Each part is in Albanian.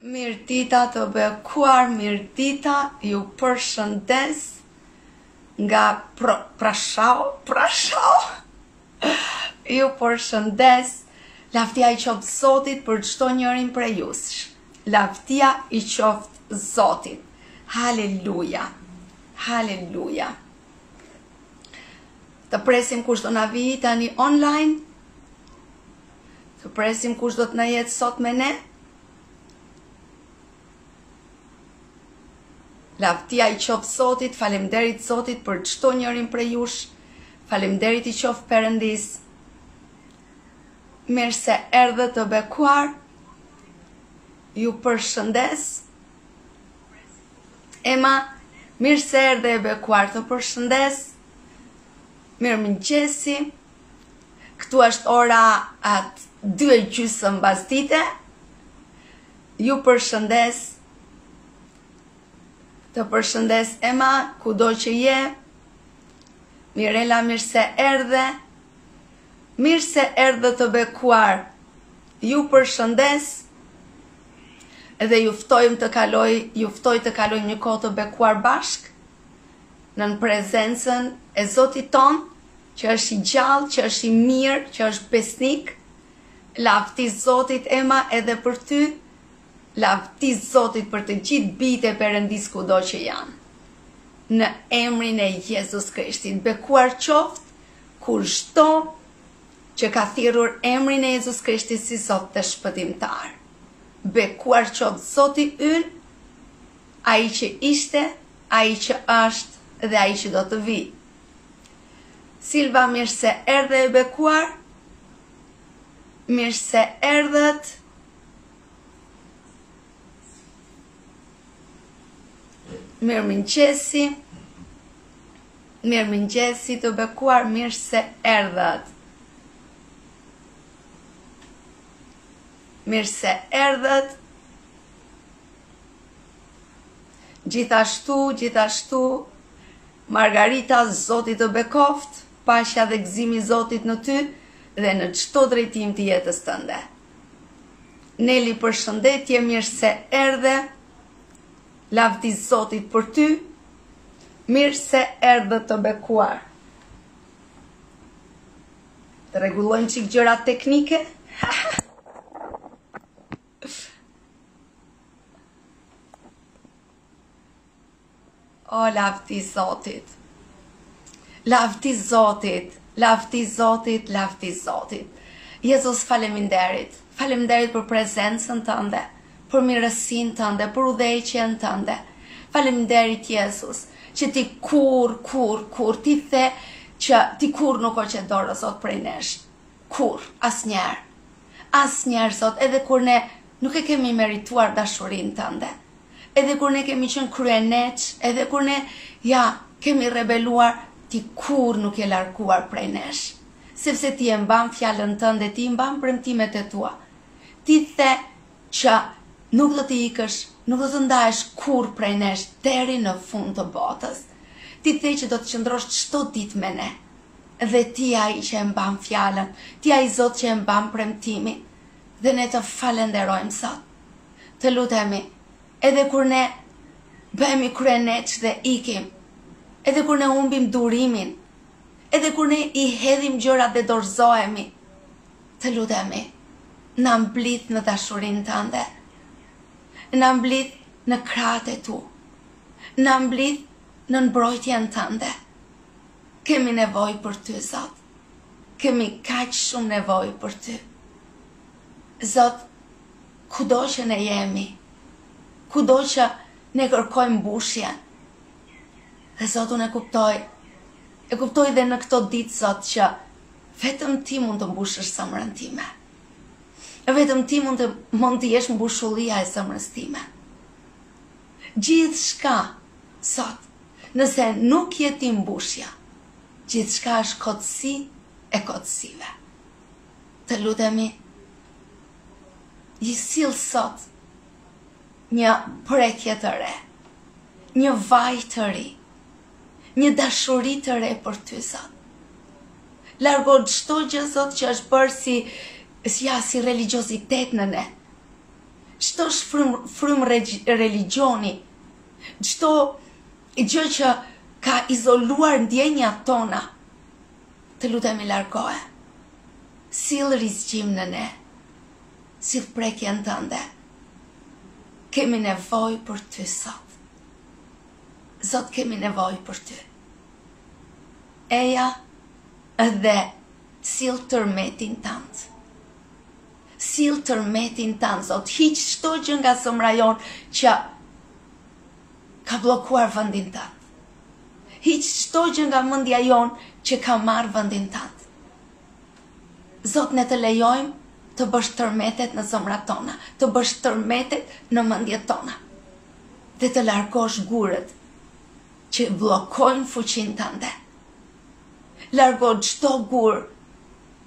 Mirë dita të bekuar, mirë dita, ju përshëndes nga prashau, prashau. Ju përshëndes! Lavdia i qoftë Zotit për çdo njërin prej jush! Lavdia i qoftë Zotit! Haleluja! Haleluja! Të presim kush do na vijë tani online. Të presim kush do të na jetë sot me ne. Lavdia i qoftë Zotit, faleminderit Zotit për çdo njërin prej jush, faleminderit i qoftë Perëndis. Mirë se erdhe të bekuar. Ju përshëndes. Ema, mirë se erdhe e bekuar të përshëndes. Mirëmëngjesi. Këtu është ora atë dy e gjysëm mbasdite. Ju përshëndes Të përshëndes Ema kudo që je Mirela mirë se erdhe Mirë se erdhe të bekuar Ju përshëndes Dhe ju ftojmë të kaloj, ju ftoj të kalojmë një kohë të bekuar bashk Nën prezencën e Zotit ton Që është i gjallë, që është i mirë, që është besnik Lavdi Zotit Ema edhe për ty Lavdi Zotit për të gjithë bijtë e Perëndisë kudo që janë Në emrin e Jezus Krishtit Bekuar qoftë kushdo që ka thirrur emrin e Jezus Krishtit si Zot dhe Shpëtimtar Bekuar qoftë Zoti ynë Ai që ishte Ai që është dhe Ai që do të vijë Silva mirë se erdhe e bekuar. Mirë se erdhët Mirë mëngjesi Mirë mëngjesi të bekuar mirë se erdhët Mirë se erdhët Gjithashtu, gjithashtu Margarita Zoti të bekoft Paqja dhe gëzimi i Zotit në ty dhe në çdo drejtim të jetës tënde. Neli përshëndetje mirë se erdhe. Lavdi Zotit për ty. Mirë se erdhe të bekuar. Të rregullojmë çik gjëra teknike. O lavdi Zotit Lavdi Zotit Lavdi Zotit Lavdi Zotit Jezus faleminderit Faleminderit për prezencën tënde Për mirësinë tënde Për udhëheqjen tënde Faleminderit Jezus Që ti kurrë, kurrë, kurrë Ti the që ti kurrë nuk heq dorë Zot prej nesh Kurrë, asnjëherë Asnjëherë Zot Edhe kur ne nuk e kemi merituar dashurinë tënde Edhe kur ne kemi qenë kryeneç, edhe kur ne jemi rebeluar, ti kurrë nuk je larguar prej nesh. Sepse ti e mban fjalën tënde, ti i mban premtimet e tua. Ti the që nuk do të ikësh, nuk do të ndahesh kurrë prej nesh deri në fund të botës. Ti the që do të qëndrosh çdo ditë me ne. Dhe ti je ai që e mban fjalën, ti je ai Zot që e mban premtimin. Dhe ne të falënderojmë sot. Të lutemi, edhe kur ne bëhemi kryeneç dhe ikim, edhe kur ne humbim durimin, edhe kur ne i hedhim gjërat dhe dorëzohemi, të lutemi, na mblidh në dashurinë tënde. Na mblidh në krahët e tu. Na mblidh nën mbrojtjen tënde. Kemi nevojë për ty, Zot. Kemi kaq shumë nevojë për ty Zot kudo që ne jemi kudo që ne kërkojmë mbushjen dhe Zot unë e kuptoj e kuptoj dhe në këto ditë Zot që vetëm ti mund të mbushësh zemrën time vetëm ti mund të mund të jesh mbushullia e zemrës time gjithçka Zot nëse nuk je ti mbushja Gjithçka është kotësi e kotësive. Të lutemi sill sot një prekje të re, një vaj të ri, një dashuri të re për ty Zot. Largo çdo gjë Zot që është bërë si si një si religiozitet në ne. Çdo shfrym frym religioni, çdo Gjë që ka izoluar ndjenjat tona. Të lutemi largoje. Sill rizgjim në ne. Sill prekjen tënde. Kemi nevojë për ty Zot. Zot kemi nevojë për ty. Eja dhe sill tërmetin tënd. Sill tërmetin tënd Zot, hiq çdo gjë nga zemra jonë që ka bllokuar vëndin tënd hiq çdo gjë nga mëndja jonë që ka marrë vëndin tënd Zot ne të lejojmë të bësh tërmetet në zëmrat tona të bësh tërmetet në mëndjet tona dhe të largosh gurët që bllokojnë fuqinë tënde largo çdo gur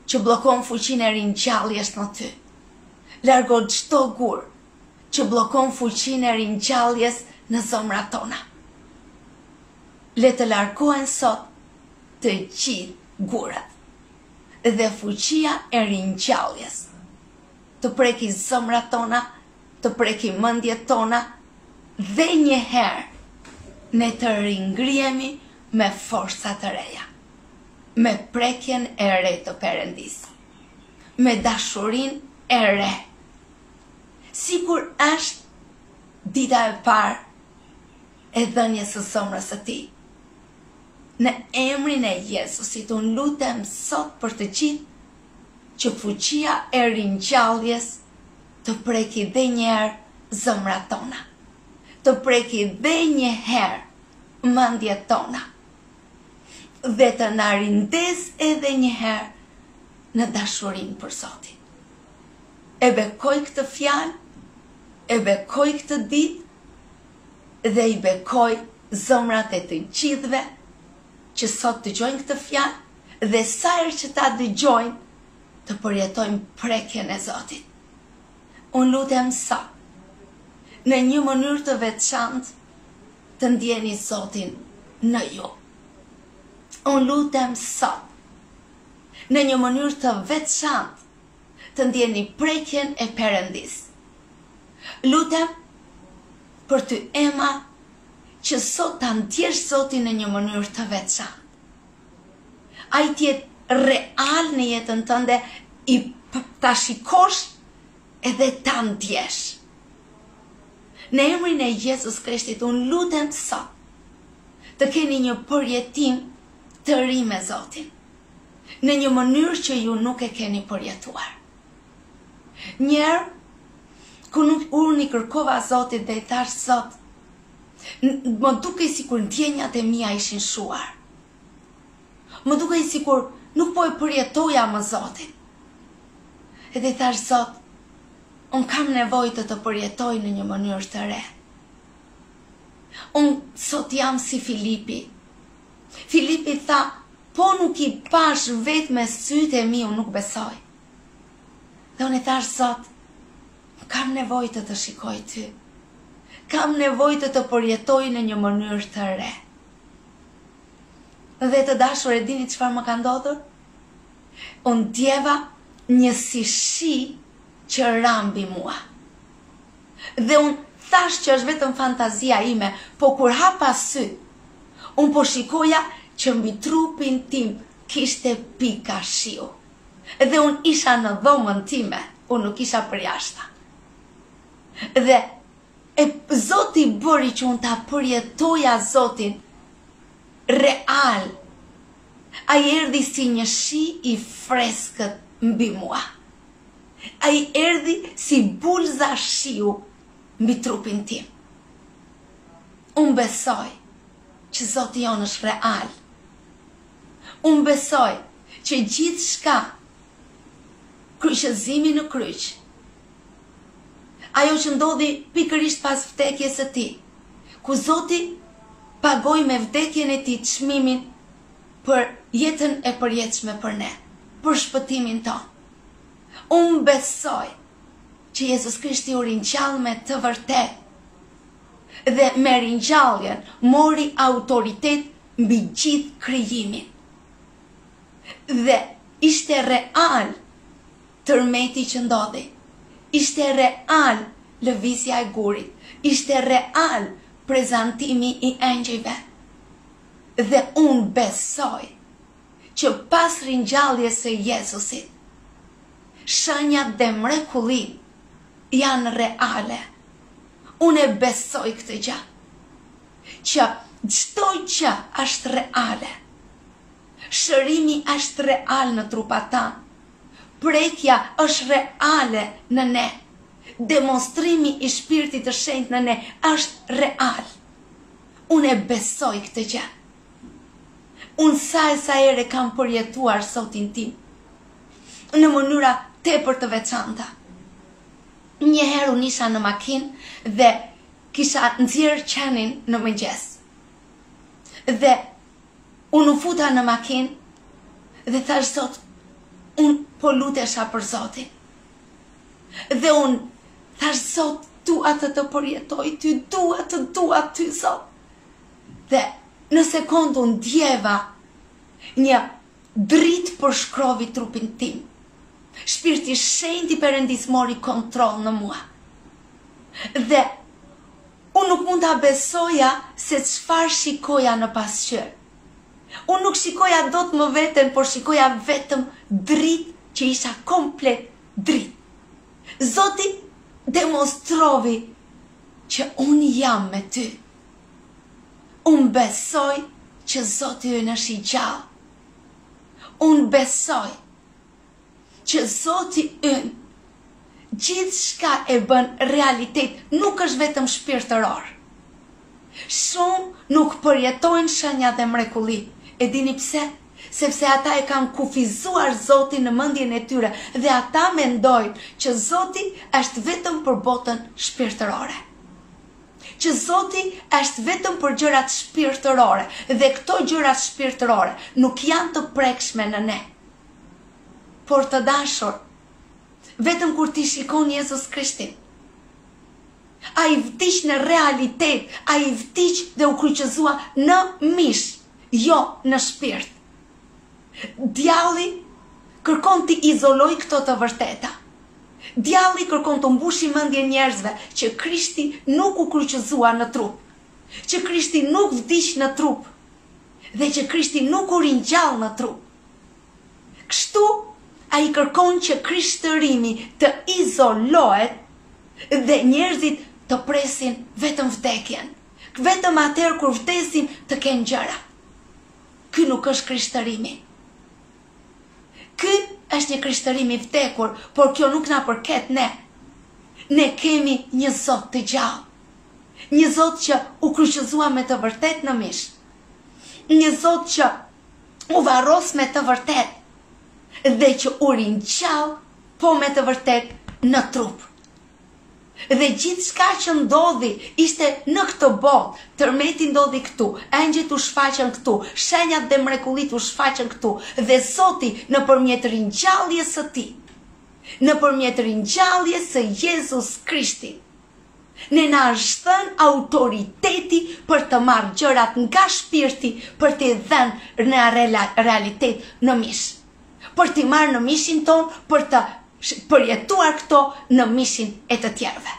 që bllokon fuqinë e ringjalljes në ty largo çdo gur që bllokon fuqinë e ringjalljes në zëmrat tona. Le të largohen sot të gjithë gurët dhe fuqia e ringjalljes të preki zëmrat tona, të preki mëndjet tona dhe një herë ne të ringrihemi me forca të reja, me prekjen e re të Perëndisë, me dashurinë e re Sikur është dita e parë e dhënies së zëmrës së tij. Në emrin e Jezusit unë lutem sot për të gjithë që fuqia e ringjalljes të preki dhe një herë zëmrat tona. Të preki dhe një herë mëndjet tona. Dhe të na rindezë edhe një herë në dashurinë për Zotin. E bekoj këtë fjalë, e bekoj këtë ditë dhe i bekoj zëmrat e të gjithëve që sot dëgjojnë këtë fjalë dhe sa herë që ta dëgjojnë të përjetojnë prekjen e Zotit. Unë lutem sot në një mënyrë të veçantë të ndjeni Zotin në ju. Unë lutem sot në një mënyrë të veçantë të ndjeni prekjen e Perëndisë lutem për ty Ema që sot ta ndjesh Zotin në një mënyrë të veçantë ai të jetë real në jetën tënde i ta shikosh edhe ta ndjesh në emrin e Jezus Krishtit unë lutem sot të keni një përjetim të ri me Zotin në një mënyrë që ju nuk e keni përjetuar. Njëherë, kur unë i kërkova Zotit dhe i thashë Zot, më dukej sikur ndjenjat e mia ishin shuar. Më dukej sikur nuk po e përjetoja më Zotin. Edhe i thashë Zot, unë kam nevojë të të përjetoj në një mënyrë të re. Unë sot jam si Filipi, Filipi tha, Po nuk i pashë vetë me sytë e mi, unë nuk besoj. Dhe unë i thashë, Zot, kam nevoj të të shikoj ty. Kam nevoj të të përjetoj në një mënyrë të re. Dhe të dashur e dini çfarë më ka ndodhur? Unë ndjeva një si shi që ra mbi mua. Dhe unë thashë që është vetëm fantazia ime, po kur hapa sytë, unë po shikoja që mbi trupin tim kishte pika shiu. Dhe unë isha në dhomën time, unë nuk isha përjashta. Dhe Zoti bëri që unë ta përjetoja Zotin real. Ai erdhi si një shi i freskët mbi mua. Ai erdhi si bulëza shiu mbi trupin tim. Unë besoj që Zoti jonë është real. Unë besoj që gjithçka kryqëzimi në kryq, ajo që ndodhi pikërisht pas vdekjes së tij, ku Zoti pagoi me vdekjen e tij çmimin për jetën e përjetshme për ne, për shpëtimin tonë. Unë besoj që Jezus Krishti u ringjall me të vërtetë dhe me ringjalljen mori autoritet mbi gjithë krijimin. Dhe ishte real tërmeti që ndodhi. Ishte real lëvizja e gurit. Ishte real prezantimi i engjëjve. Dhe unë besoj që pas ringjalljes së Jezusit, shenjat dhe mrekullitë janë reale. Unë e besoj këtë gjë, që çdo gjë është reale. Shërimi është real në trupat tanë, prekja është reale në ne, demonstrimi i Shpirtit të Shenjtë në ne është real. Unë e besoj këtë gjë. Unë sa e sa herë e kam përjetuar Zotin tim në mënyra tepër të veçanta. Një herë unë isha në makinë dhe kisha nxjerrë qenin në mëngjes. Dhe unë u futa në makinë dhe thashë Zot, unë po lutesha për Zotin. Dhe unë thashë Zot, dua të të përjetoj ty, dua të dua ty Zot. Dhe në sekondë unë ndjeva një dritë përshkrovi trupin tim. Shpirti i Shenjtë i Perëndisë mori kontroll në mua. Dhe unë nuk mund ta besoja se çfarë shikoja në pasqyrë. Unë nuk shikoja dot më veten, por shikoja vetëm dritë që isha komplet dritë. Zoti demonstrovi që unë jam me ty. Unë besoj që Zoti ynë është i gjallë. Unë besoj që Zoti ynë gjithçka e bën realitet nuk është vetëm shpirtëror. Shumë nuk përjetojnë shenja dhe mrekulli. E dini pse? Sepse ata e kanë kufizuar Zotin në mendjen e tyre dhe ata mendojnë që Zoti është vetëm për botën shpirtërore. Që Zoti është vetëm për gjërat shpirtërore dhe këto gjërat shpirtërore nuk janë të prekshme në ne. Por të dashur, vetëm kur ti shikon Jezus Krishtin, ai vdiq në realitet, ai vdiq dhe u kryqëzua në mish, jo në shpirt. Djalli kërkon të izolojë këto të vërteta. Djalli kërkon t'u mbushi mendjen njerëzve që Krishti nuk u kryqëzua në trup, që Krishti nuk vdiq në trup dhe që Krishti nuk u ringjall në trup. Kështu ai kërkon që krishtërimi të izolohet dhe njerëzit të presin vetëm vdekjen. Vetëm atëherë kur vdesin të kenë gjëra. Ky nuk është krishtërimi. Ky është një krishtërim i vdekur, por kjo nuk na përket ne. Ne kemi një Zot të gjallë. Një Zot që u kryqëzua me të vërtetë në mish. Një Zot që u varros me të vërtetë dhe që u ringjall po me të vërtetë në trup. Dhe gjithçka që ndodhi ishte në këtë botë, tërmeti ndodhi këtu, engjëjt u shfaqën këtu, shenjat dhe mrekullitë u shfaqën këtu, dhe Zoti nëpërmjet ringjalljes së Tij, nëpërmjet ringjalljes së Jezus Krishtit, ne na është dhënë autoriteti për të marrë gjërat nga shpirti për t'i dhënë në realitet në mish. për t'i marrë në mishin tonë për të përjetuar këto në mishin e të tjerëve.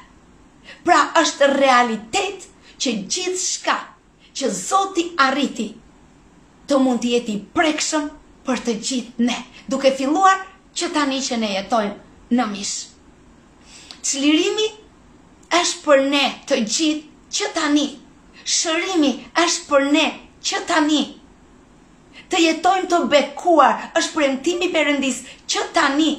Pra është realitet që gjithçka që Zoti arriti të mund të jetë i prekshëm për të gjithë ne, duke filluar që tani që ne jetojmë në mish. Çlirimi është për ne të gjithë që tani. Shërimi është për ne që tani. Të jetojmë të bekuar është premtimi i Perëndisë që tani.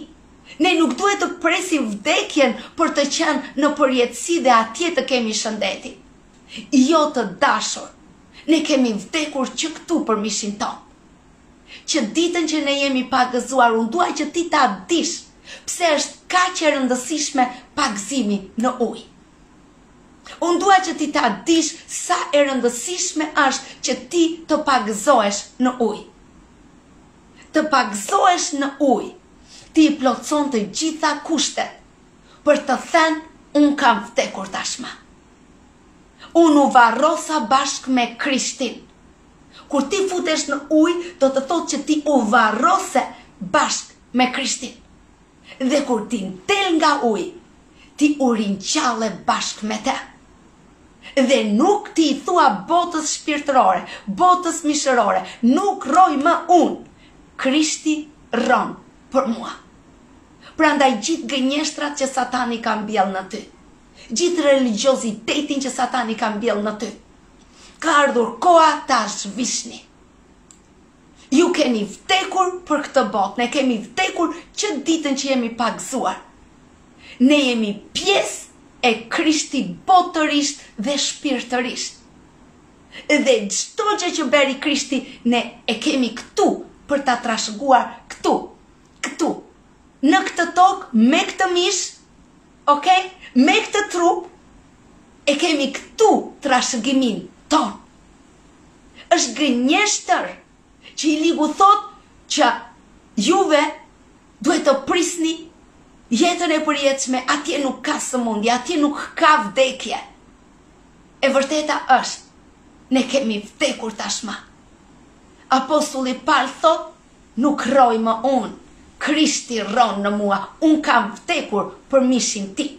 Ne nuk duhet të presim vdekjen për të qenë në përjetësi dhe atje të kemi shëndetin. Jo të dashur, ne kemi vdekur që këtu për mishin tonë. Që ditën që ne jemi pagëzuar unë dua që ti ta dish pse është kaq e rëndësishme pagëzimi në ujë. Unë dua që ti ta dish sa e rëndësishme është që ti të pagëzohesh në ujë. Të pagëzohesh në ujë, ti i plotëson të gjitha kushtet për të thënë unë kam vdekur tashmë. Unë u varrosa bashkë me Krishtin. Kur ti futesh në ujë, do të thotë që ti u varrose bashkë me Krishtin. Dhe kur ti del nga uji, ti u ringjalle bashkë me të. Dhe nuk ti i thua botës shpirtërore, botës mishërore, nuk rroj më unë, Krishti rron për mua. Prandaj gjithë gënjeshtrat që Satani ka mbjellë në ty, gjithë religjozitetin që Satani ka mbjellë në ty, ka ardhur koha ta zhvishni. Ju keni vdekur për këtë botë, ne kemi vdekur që ditën që jemi pagëzuar. Ne jemi pjesë e Krishtit botërisht dhe shpirtërisht. Dhe çdo gjë që bëri Krishti ne e kemi këtu për ta trashëguar këtu, këtu, në këtë tokë me këtë mish, ok, me këtë trup e kemi këtu trashëgiminë tonë. Është gënjeshtër që i ligu thotë që juve duhet të prisni jetën e përjetshme, atje nuk ka sëmundje, atje nuk ka vdekje. E vërteta është, ne kemi vdekur tashmë. Apostulli Pal thotë, nuk rroj më unë, Krishti rron në mua, unë kam vdekur për mishin tim.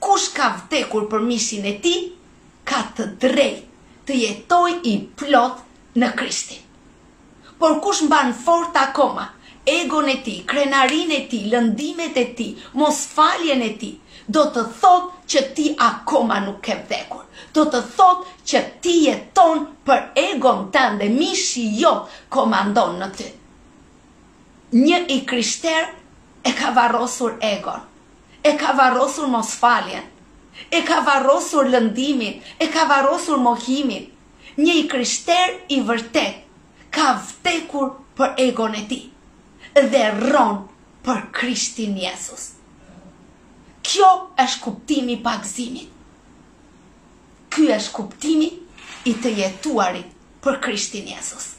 Kush ka vdekur për mishin e tij, ka të drejtë të jetojë i plotë në Krishtin. Por kush mban fort akoma egon e tij, krenarinë e tij, lëndimet e tij, mosfaljen e tij, do të thotë që ti akoma nuk ke vdekur. Do të thotë që ti jeton për egon tënd dhe mishi jot komandon në ty. Një i krishterë e ka varrosur egon, e ka varrosur mosfaljen, e ka varrosur lëndimin, e ka varrosur mohimin. Një i krishterë i vërtetë ka vdekur për egon e tij dhe rron për Krishtin Jezus. Kjo është kuptimi i pagëzimit. Ky është kuptimi i të jetuarit për Krishtin Jezus.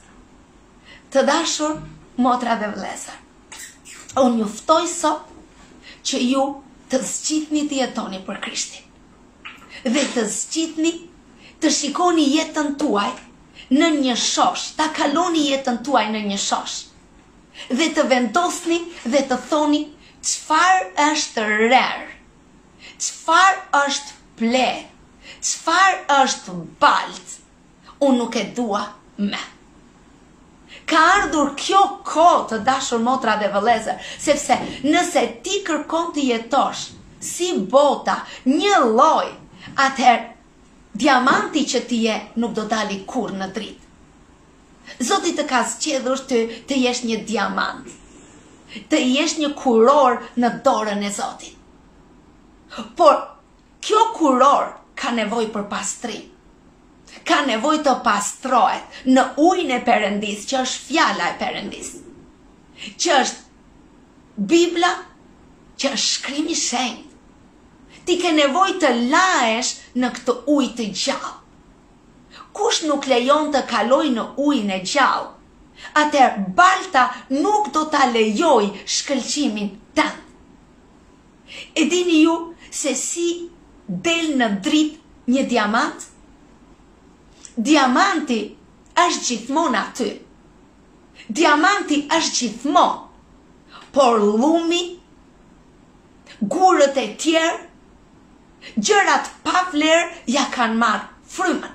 Të dashur motra dhe vëllezër, unë ju ftoj sot që ju të zgjidhni të jetoni për Krishtin dhe të zgjidhni të shikoni jetën tuaj në një shosh, ta kaloni jetën tuaj në një shosh, dhe të vendosni dhe të thoni çfarë është rërë, çfarë është pleh, çfarë është baltë, Unë nuk e dua më. Ka ardhur kjo kohë të dashur motra dhe vëllezër, sepse nëse ti kërkon të jetosh si bota, një lloj, atëherë diamanti që ti je nuk do dali kurrë në dritë. Zoti të ka zgjedhur ty të jesh një diamant. Të jesh një kurorë në dorën e Zotit. Por Kjo kurorë ka nevojë për pastrim. Ka nevojë të pastrohet në ujin e Perëndisë, që është Fjala e Perëndisë. Që është Bibla, që është Shkrimi i Shenjtë. Ti ke nevojë të lahesh në këtë ujë të gjallë. Kush nuk lejon të kalojë në ujin e gjallë, atëherë balta nuk do ta lejojë shkëlqimin tënd. E dini ju se si del në dritë një diamant? Diamanti është gjithmonë aty. Diamanti është gjithmonë. Por llumi, gurët e tjerë Gjërat pa vlerë ia kanë marrë frymën.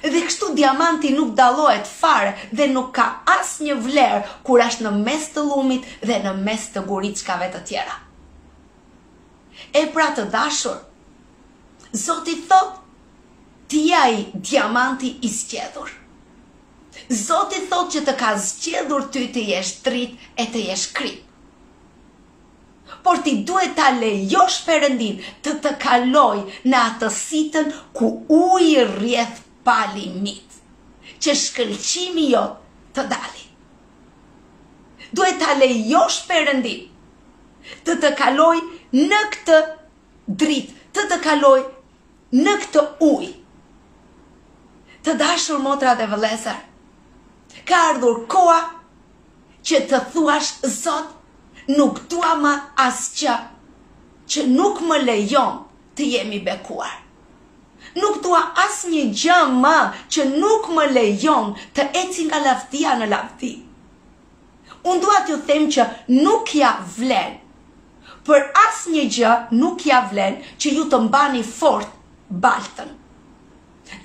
Dhe kështu diamanti nuk dallohet fare dhe nuk ka asnjë vlerë kur është në mes të llumit dhe në mes të guriçkave të tjera. E pra të dashur, Zoti thotë ti je ai diamanti i zgjedhur. Zoti thotë që të ka zgjedhur ty të jesh dritë e të jesh kripë. Por ti duhet ta lejosh Perëndinë të të kalojë në atë sitën ku uji rrjedh pa limit, që shkëlqimi jot të dali. Duhet ta lejosh Perëndinë të të kalojë në këtë dritë, të të kalojë. Në këtë ujë, të dashur motra dhe vëllezër, ka ardhur koha që të thuash Zot, nuk dua më asgjë që nuk më lejon të jem i bekuar. Nuk dua asnjë gjë më që nuk më lejon të eci nga lavdia në lavdi. Unë dua t'ju them që nuk ia vlen, për asnjë gjë nuk ia vlen që ju të mbani fort baltën.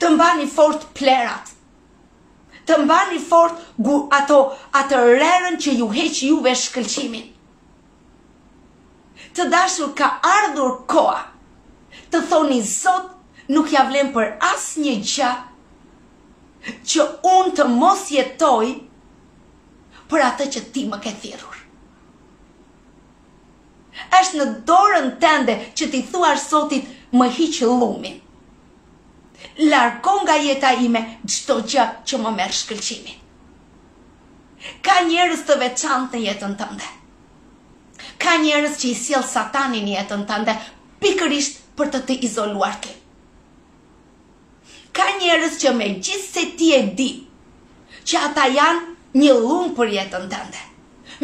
Të mbani fort plehrat. Të mbani fort gu, ato atë rerën që ju heq juve shkëlqimin. Të dashur ka ardhur koha të thoni zot nuk ia vlen për asnjë gjë që unë të mos jetoj për atë që ti më ke thirrur. Është në dorën tënde që t'i thuash Zotit, më hiq llumin. Largo nga jeta ime çdo gjë që më merr shkëlqimin. Ka njerëz të veçantë në jetën tënde. Ka njerëz që i sjell satani në jetën tënde pikërisht për të të izoluar ty. Ka njerëz që megjithëse ti e di që ata janë një llum për jetën tënde,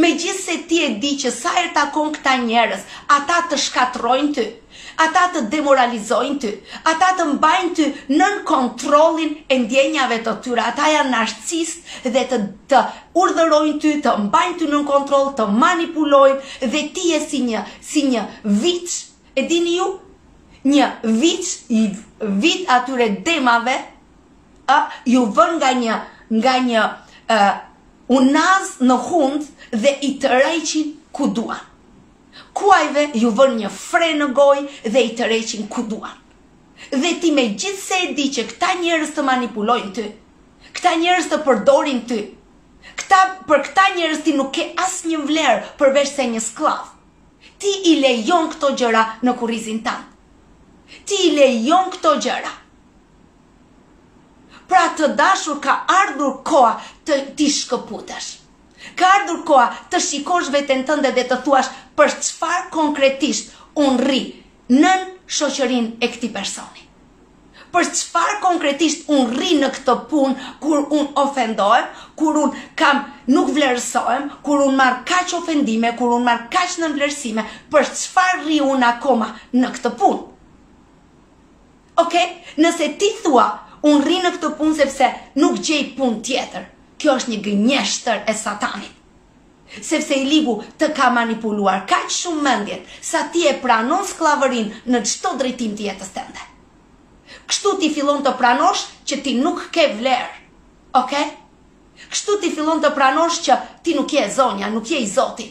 megjithëse ti e di që sa herë takon këta njerëz, ata të shkatërrojnë ty, ata të demoralizojnë ty, ata të mbajnë ty nën kontrollin e ndjenjave të tyre, ata janë narcistë dhe të, të urdhërojnë ty, të mbajnë ty nën kontroll, të manipulojnë dhe ti je si një, si një viç E dini ju një viç vit atyre demave ë iu vënë nga një nga një ë unazë në hundë dhe i tërheqin ku duan. Kuajve iu vënë një fre në gojë dhe i tërheqin ku duan. Dhe ti megjithëse e di që këta njerëz të manipulojnë ty, këta njerëz të përdorin ty, këta për këta njerëz ti nuk ke asnjë vlerë përveçse një skllav. Ti i lejon këto gjëra në kurrizin tand. Ti i lejon këto gjëra. Pra të dashur ka ardhur koha të ti shkëputesh. Ka ardhur koha të shikosh veten tënde dhe të thuash për çfarë konkretisht unë rri nën shoqërinë e këtij personi. Për çfarë konkretisht unë rri në këtë punë kur unë ofendohem, kur unë kam nuk vlerësohem, kur unë marr kaq ofendime, kur unë marr kaq nënvlerësime, për çfarë rri unë akoma në këtë punë? Ok, nëse ti thua, unë rri në këtë punë sepse nuk gjej punë tjetër. Kjo është një gënjeshtër e satanit. Sepse i ligu të ka manipuluar kaq shumë mendjet sa ti e pranon skllavërinë në çdo drejtim të jetës tënde. Kështu ti fillon të pranosh që ti nuk ke vlerë. Ok? Kështu ti fillon të pranosh që ti nuk je e zonja, nuk je i zoti.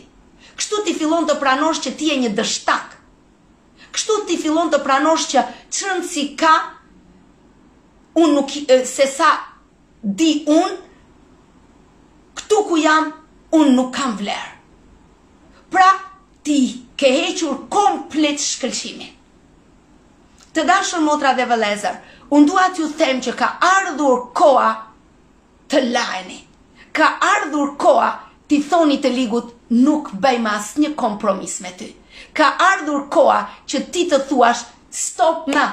Kështu ti fillon të pranosh që ti je një dështak. Kështu ti fillon të pranosh që ç'rëndësi ka unë nuk se sa di unë këtu ku jam unë nuk kam vlerë pra ti ke hequr komplet shkëlqimin të dashur motra dhe vëllezër unë dua t'ju them që ka ardhur koha të lani ka ardhur koha t'i thoni të ligut nuk bëj më asnjë kompromis me ty ka ardhur koha që ti të thuash stop më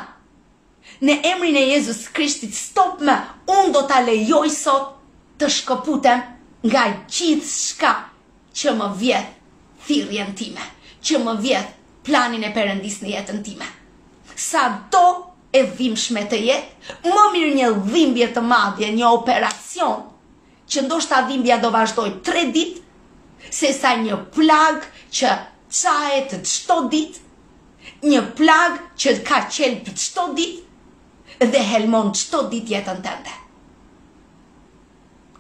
Në emrin e Jezus Krishtit stop më unë do ta lejoj sot të shkëputem nga gjithçka që më vjedh thirrjen time, që më vjedh planin e Perëndisë në jetën time. Sado e dhimbshme të jetë, më mirë një dhimbje të madhe, një operacion, që ndoshta dhimbja do vazhdojë tre ditë, sesa një plagë që çahet çdo ditë, një plagë që ka qelb çdo ditë dhe helmon çdo ditë jetën tënde.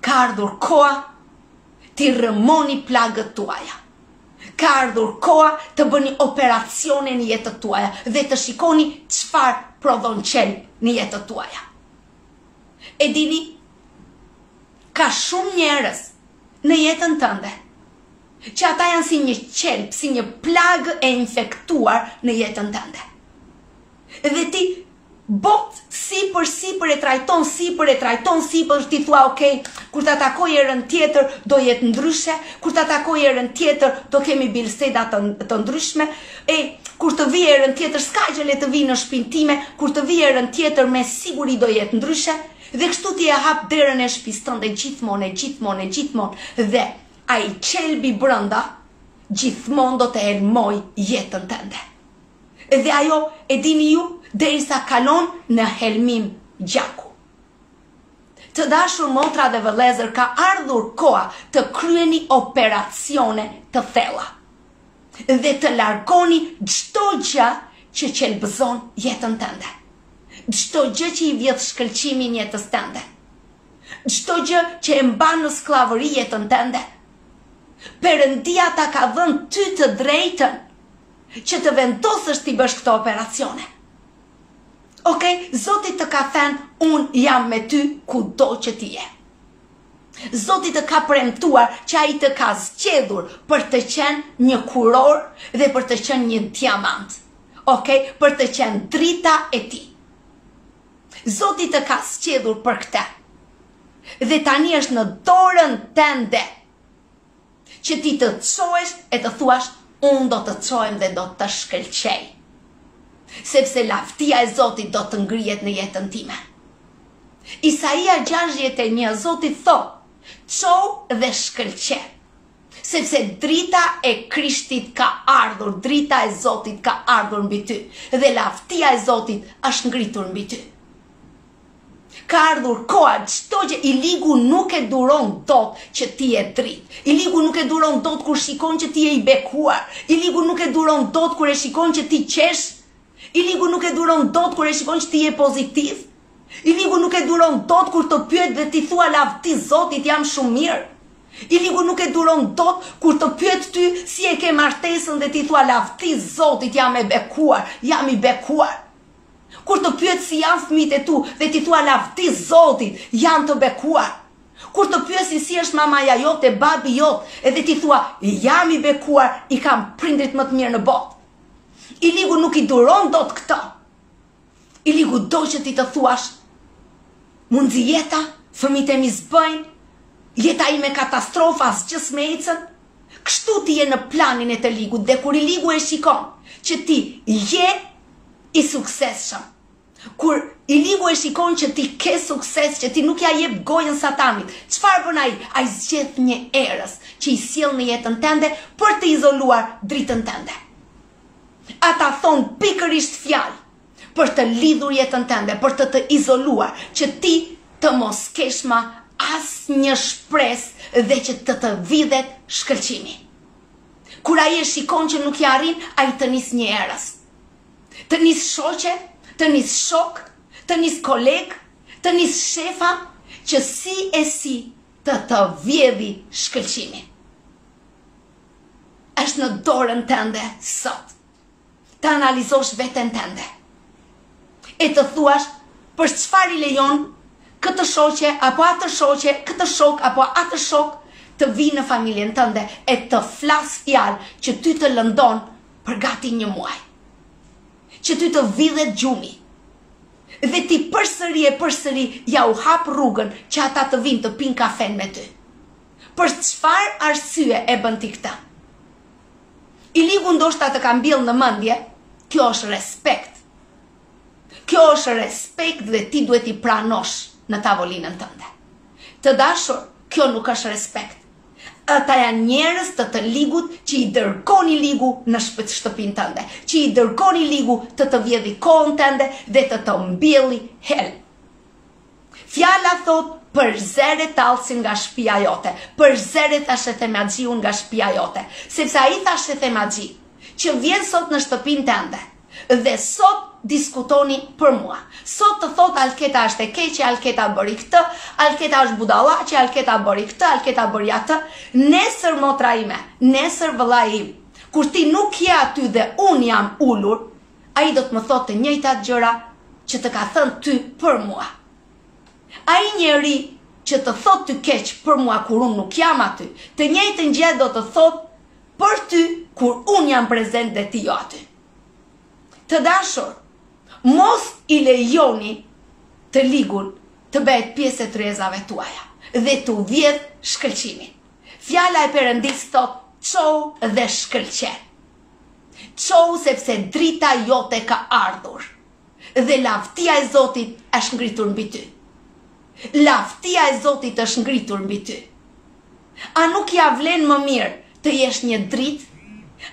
Ka ardhur koha t'i rrëmoni plagët tuaja. Ka ardhur koha të bëni operacione në jetët tuaja dhe të shikoni çfarë prodhon qelb në jetët tuaja. E dini, ka shumë njerëz në jetën tënde, që ata janë si një qelb, si një plagë e infektuar në jetën tënde. Dhe ti bot sipër sipër e trajton sipër e trajton sipër ti thua ok kur ta takoj herën tjetër do jetë ndryshe kur ta takoj herën tjetër do kemi biseda të ndryshme E, kur të vijë herën tjetër, s'ka gjë le të vijë në shpinë time, kur të vijë herën tjetër me siguri do jetë ndryshe, dhe kështu ti e hap derën e shpisë tënde gjithmonë e gjithmonë e gjithmonë dhe ai qelbi brenda gjithmonë do të helmojë jetën tënde. Dhe ajo e dini ju derisa kalon në helmim gjaku. Të dashur motra dhe vëllezër ka ardhur koha të kryeni operacione të thella. dhe të largoni çdo gjë që qelbëzon jetën tënde. Çdo gjë që i vjedh shkëlqimin jetës tënde. Çdo gjë që e mban në skllavëri jetën tënde. Perëndia ta ka dhënë ty të drejtën që të vendosësh t'i bësh këto operacione. Ok, Zoti të ka thënë, unë jam me ty kudo që ti je. Zoti të ka premtuar që ai të ka zgjedhur për të qenë një kurorë dhe për të qenë një diamant. Ok, për të qenë drita e tij. Zoti të ka zgjedhur për këtë. Dhe tani është në dorën tënde Që ti të çohesh e të thuash unë do të çohem dhe do të shkëlqej. Sepse lavdia e Zotit do të ngrihet në jetën time. Isaia gjashtëdhjetë e një Zoti thotë, çohu dhe shkëlqe. Sepse drita e Krishtit ka ardhur, drita e Zotit ka ardhur mbi ty dhe lavdia e Zotit është ngritur mbi ty. Ka ardhur koha çdo gjë i ligu nuk e duron dot që ti je dritë i ligu nuk e duron dot kur shikon që ti je i bekuar i ligu nuk e duron dot kur e shikon që ti qesh i ligu nuk e duron dot kur e shikon që ti je pozitiv i ligu nuk e duron dot kur të pyet dhe ti thua lavdi Zotit jam shumë mirë i ligu nuk e duron dot kur të pyet ty si e ke martesën dhe ti thua lavdi Zotit jam e bekuar jam i bekuar Kur të pyet si janë fëmijët e tu dhe ti thua lavdi Zotit, janë të bekuar. Kur të pyet si është mamaja jote, babi jot, edhe ti thua jam i bekuar, i kam prindërit më të mirë në botë. I ligu nuk i duron dot këto. I ligu do që ti të thuash m'u nxi jeta, fëmijët e mi s'bëjnë, jeta ime katastrofa, asgjë s'më ecën. Kështu ti je në planin e të ligut dhe kur i ligu e shikon që ti je i suksesshëm kur i ligu e shikon që ti ke sukses që ti nuk ia jep gojën satanit çfarë bën ai ai zgjedh njerëz që i sjell në jetën tënde për të izoluar dritën tënde ata thonë pikërisht fjalë për të lidhur jetën tënde për të të izoluar që ti të mos kesh ma asnjë shpresë dhe që të të vidhet shkëlqimi Kur ai e shikon që nuk ia arrin, ai të nis njerëz. Të nis shoqe, të nis shokë, të nis kolegë, të nis shefa, që si e si të të vjedhi shkëlqimin. Është në dorën tënde sot. të analizosh veten tënde e të thuash për çfarë i lejon këtë shoqe apo atë shoqe, këtë shok apo atë shok të vijnë në familjen tënde e të flas fjalë që ty të lëndon për gati një muaj. Që ty të vidhet gjumi. Dhe ti përsëri e përsëri ia u hap rrugën që ata të vijnë të pinë kafen me ty. Për çfarë arsye e bën ti këtë? I ligu ndoshta të ka mbjellë në mendje, kjo është respekt. Kjo është respekt dhe ti duhet t'i pranosh në tavolinën tënde. Të dashur, kjo nuk është respekt. Ata janë njerëz të të ligut që i dërgon i ligu në shpët shtëpinë tënde, që i dërgon i ligu të të vjedhi kohën tënde dhe të të mbjelli hel. Fjala thotë përzere tallësin nga shpia jote, përzere thashethemaxhiun nga shpia jote, sepse ai thashethemaxhi, që vjen sot në shtëpinë tënde, dhe sot diskutoni për mua. Sot të thotë Alketa është e keqe, Alketa bëri këtë, Alketa është budallaqe, Alketa bëri këtë, Alketa bëri atë, nesër motra ime, nesër vëllai im, kur ti nuk je aty dhe unë jam ulur, Ai do të më thotë të njëjtat gjëra që të ka thënë ty për mua. Ai njeri që të thotë ty keq për mua kur unë nuk jam aty, të njëjtën gjë do të thotë për ty kur unë jam prezent dhe ti jo aty. Të dashur, mos i lejoni të ligun të bëhet pjesë e tryezave tuaja dhe të vjedhë shkëlqimin. Fjala e Perëndisë thotë çohu dhe shkëlqe. Çohu sepse drita jote ka ardhur dhe lavdia e Zotit është ngritur mbi ty. Lavdia e Zotit është ngritur mbi ty. A nuk ia vlen më mirë të jesh një dritë?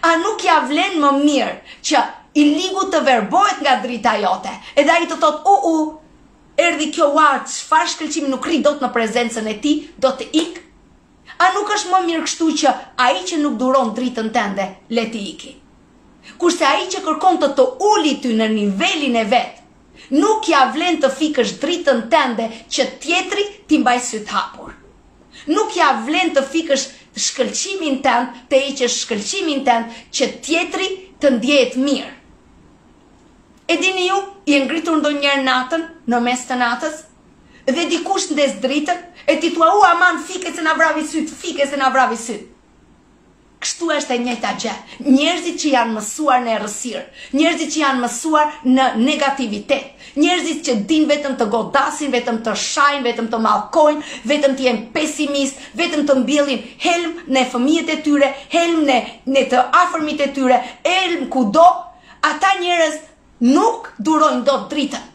A nuk ia vlen më mirë që i ligu të verbohet nga drita jote? Edhe ai do thotë, "U, u, erdhi kjo ua, çfarë shkëlqimi nuk rri dot në prezencën e tij, do të iki." A nuk është më mirë kështu që ai që nuk duron dritën tënde, le të iki. Kurse ai që kërkon të të uli ty në nivelin e vet, nuk ia vlen të fikësh dritën tënde që tjetri t'i mbajë sytë hapur. Nuk ia vlen të fikësh shkëlqimin tënd, të heqësh shkëlqimin tënd që tjetri të ndjehet mirë. E dini ju, je ngritur ndonjëherë natën, në mes të natës, Dhe dikush ndez dritën e ti thua u aman fike se na vravi sytë, fike se na vravi sytë. Kështu është e njëjta gjë. Njerëzit që janë mësuar në errësirë, njerëzit që janë mësuar në negativitet, njerëzit që dinë vetëm të godasin, vetëm të shajnë, vetëm të mallkojnë, vetëm të jenë pesimistë, vetëm të mbjellin helm në fëmijët e tyre, helm në në të afërmit e tyre, helm kudo, ata njerëz nuk durojnë dot dritën.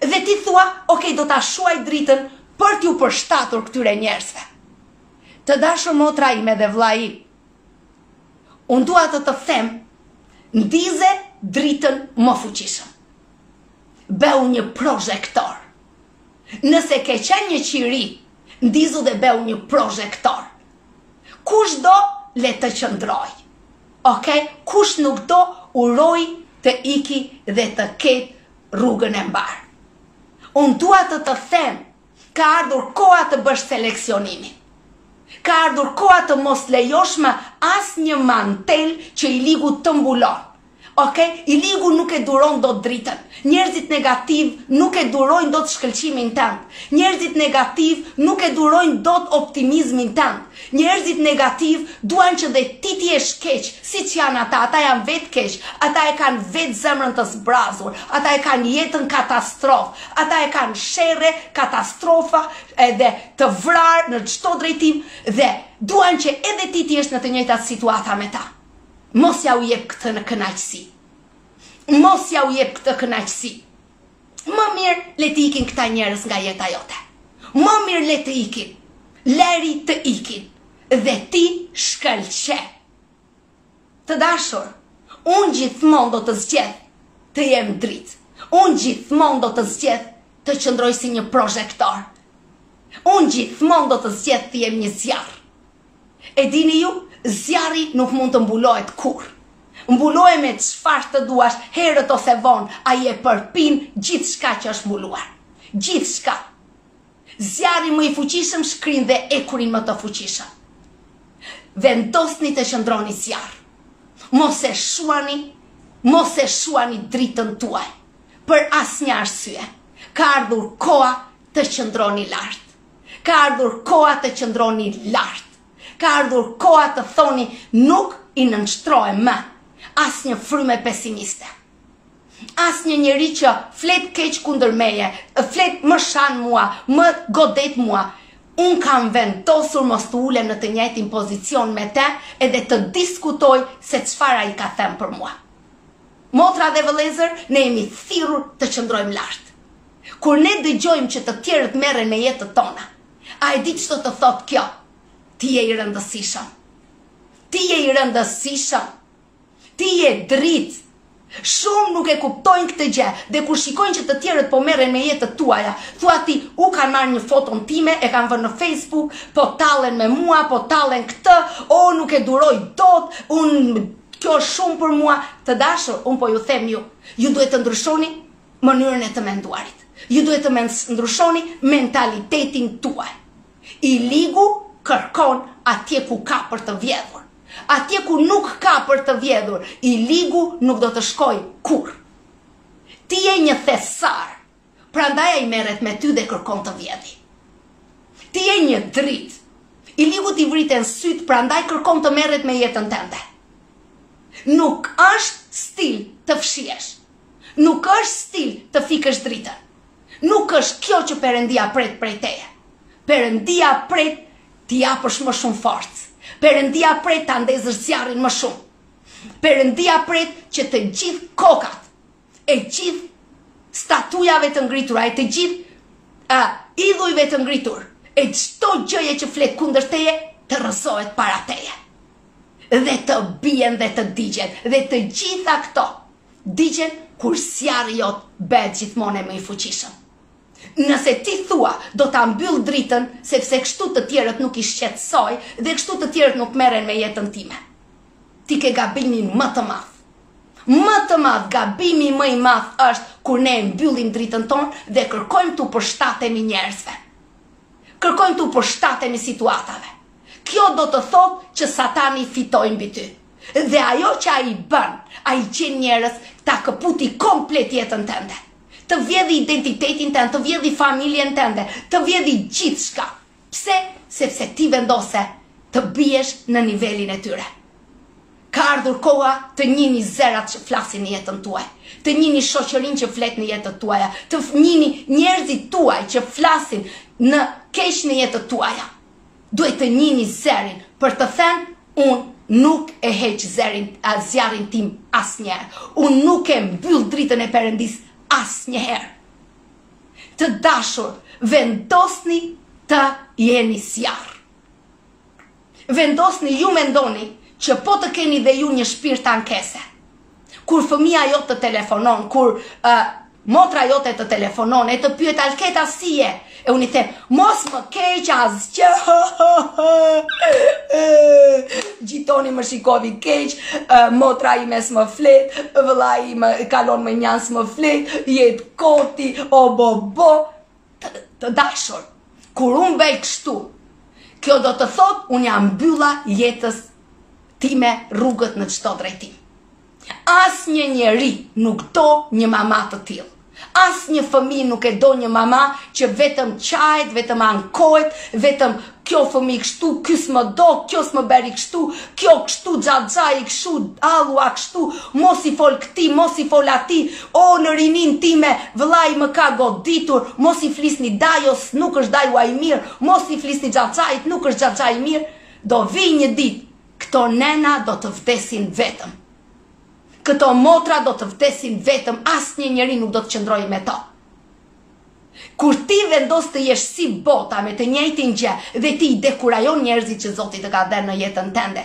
Dhe ti thua ok do ta shuaj dritën për t'iu përshtatur këtyre njerëzve. Të dashur motra ime dhe vllai im. Unë dua të të them ndize dritën më fuqishëm. Bëhu një prozhektor. Nëse ke qenë një qiri, ndizu dhe bëhu një prozhektor. Kush do le të qëndrojë. Ok, kush nuk do uroj të iki dhe të ketë rrugën e mbarë. Unë dua të të them, ka ardhur koha të bësh seleksionimin. Ka ardhur koha të mos lejosh më asnjë mantel që i ligu të mbulon. Ok, i ligu nuk e duron dot dritën. Njerëzit negativë nuk e durojnë dot shkëlqimin tënd. Njerëzit negativë nuk e durojnë dot optimizmin tënd. Njerëzit negativë duan që dhe ti të jesh keq, siç janë ata, ata janë vetë keq, ata e kanë vetë zemrën të zbrazur, ata e kanë jetën katastrofë, ata e kanë sherre, katastrofa edhe të vrarë në çdo drejtim dhe duan që edhe ti të jesh në të njëjtat situata me ta. Mos jua jep këtë kënaqësi. Mos jua jep këtë kënaqësi. Më mirë le të ikin këta njerëz nga jeta jote. Më mirë le të ikin. Lëri të ikin. Dhe ti shkëlqe. Të dashur, unë gjithmonë do të zgjedh të jem dritë. Unë gjithmonë do të zgjedh të qëndroj si një prozhektor. Unë gjithmonë do të zgjedh të jem një zjarr. E dini ju, zjarri nuk mund të mbulohet kurrë. Mbuloje me çfarë të duash, herët ose vonë, ai e përpin gjithçka që është mbuluar. Gjithçka. Zjarri më i fuqishëm shkrin dhe hekurin më të fuqishëm. Vendosni të qëndroni zjarr. Mos e shuani, mos e shuani dritën tuaj. Për asnjë arsye. Ka ardhur koha të qëndroni lart. Ka ardhur koha të qëndroni lart. Ka ardhur koha të thoni nuk i nënshtrohem më asnjë fryme pesimiste. Asnjë njeri që flet keq kundër meje, flet më shan mua, më godet mua. Unë kam vendosur mos të ulem në të njëjtin pozicion me të edhe të diskutoj se çfarë ai ka thënë për mua. Motra dhe vëllezër, ne jemi thirrur të qëndrojmë lart. Kur ne dëgjojmë që të tjerët merren me jetët tona, a e di ç'do të thotë kjo? Ti je i rëndësishëm. Ti je i rëndësishëm. Ti je dritë. Shumë nuk e kuptojnë këtë gjë dhe kur shikojnë që të tjerët po merren me jetët tuaja, thua ti, u kanë marrë një foto timen, e kanë vënë në Facebook, po tallen me mua, po tallen këtë, o nuk e duroj dot, unë kjo është shumë për mua, të dashur, unë po ju them ju, ju duhet të ndryshoni mënyrën e të menduarit. Ju duhet të ndryshoni mentalitetin tuaj. I ligu kërkon atje ku ka për të vjedhur. Atje ku nuk ka për të vjedhur, i ligu nuk do të shkojë kurrë. Ti je një thesar, prandaj ai merret me ty dhe kërkon të vjedhi. Ti je një dritë, i ligu t'i vriten sytë, prandaj kërkon të merret me jetën tënde. Nuk është stil të fshihesh. Nuk është stil të fikësh dritën. Nuk është kjo që Perëndia pret prej teje. Perëndia pret t'i japësh më shumë forcë. Perëndia pret ta ndezësh zjarrin më shumë. Perëndia pret që të gjithë kokat e gjithë statujave të ngritura e të gjithë uh, idhujve të ngritur e çdo gjëje që flet kundër teje të rrëzohet para teje dhe të bien dhe të digjen dhe të gjitha këto Digjen kur zjarri jot bëhet gjithmonë e më i fuqishëm. Nëse ti thua do ta mbyll dritën sepse kshtu të tjerët nuk i shqetësoj dhe kshtu të tjerët nuk merren me jetën time. Ti ke gabimin më të madh. Më të madh gabimi më i madh është kur ne e mbyllim dritën tonë dhe kërkojmë t'u përshtatemi njerëzve. Kërkojmë t'u përshtatemi situatave. Kjo do të thotë që satani fitoi mbi ty. Dhe ajo që ai bën, ai çon njerëz ta këputi komplet jetën tënde. Të vjedhi identitetin tënd, të vjedhi familjen tënde, të vjedhi gjithçka. Pse? Sepse ti vendose të biesh në nivelin e tyre. Ka ardhur koha të njihni zërat që flasin në jetën tuaj, të njihni shoqërinë që flet në jetët tuaja, të njihni njerëzit tuaj që flasin në keq në jetët tuaja. Duhet të njihni zërin për të thënë unë nuk e heq zërin zjarrin tim asnjëherë unë nuk e mbyll dritën e Perëndisë asnjëherë të dashur vendosni të jeni zjarr vendosni ju mendoni që po të keni dhe ju një shpirt ankese. Kur fëmija jot të telefonon, kur uh, motra jote të telefonon, e të pyet Alketa si je, e unë i them, mos më keq asgjë, gjitoni më shikoi keq, uh, motra ime s'më flet, vëllai më kalon mënjanë s'më flet, jetë koti, obobo, të dashur, kur unë bëj kështu, kjo do të thotë unë ia mbylla jetës time rrugët në çdo drejtim. Asnjë njeri nuk do një mama të tillë. Asnjë fëmijë nuk e do një mama që vetëm qahet, vetëm ankohet, vetëm Kjo fëmi kështu, ky s'më do, kjo s'më beri kështu, kjo kështu, xhaxhai kshu, hallua kështu, mos i fol këtij, mos i fol atij, oo në rininë time vëllai më ka goditur, mos i flisni dajos nuk është dajua i mirë, mos i flisni xhaxhait nuk është xhaxhai i mirë, do vijë një ditë këto nëna do të vdesin vetëm. Këto motra do të vdesin vetëm, asnjë njeri nuk do të qëndrojë me to. Kur ti vendos të jesh si bota me të njëjtin gjë dhe ti i dekurajon njerëzit që Zoti të ka dhënë në jetën tënde.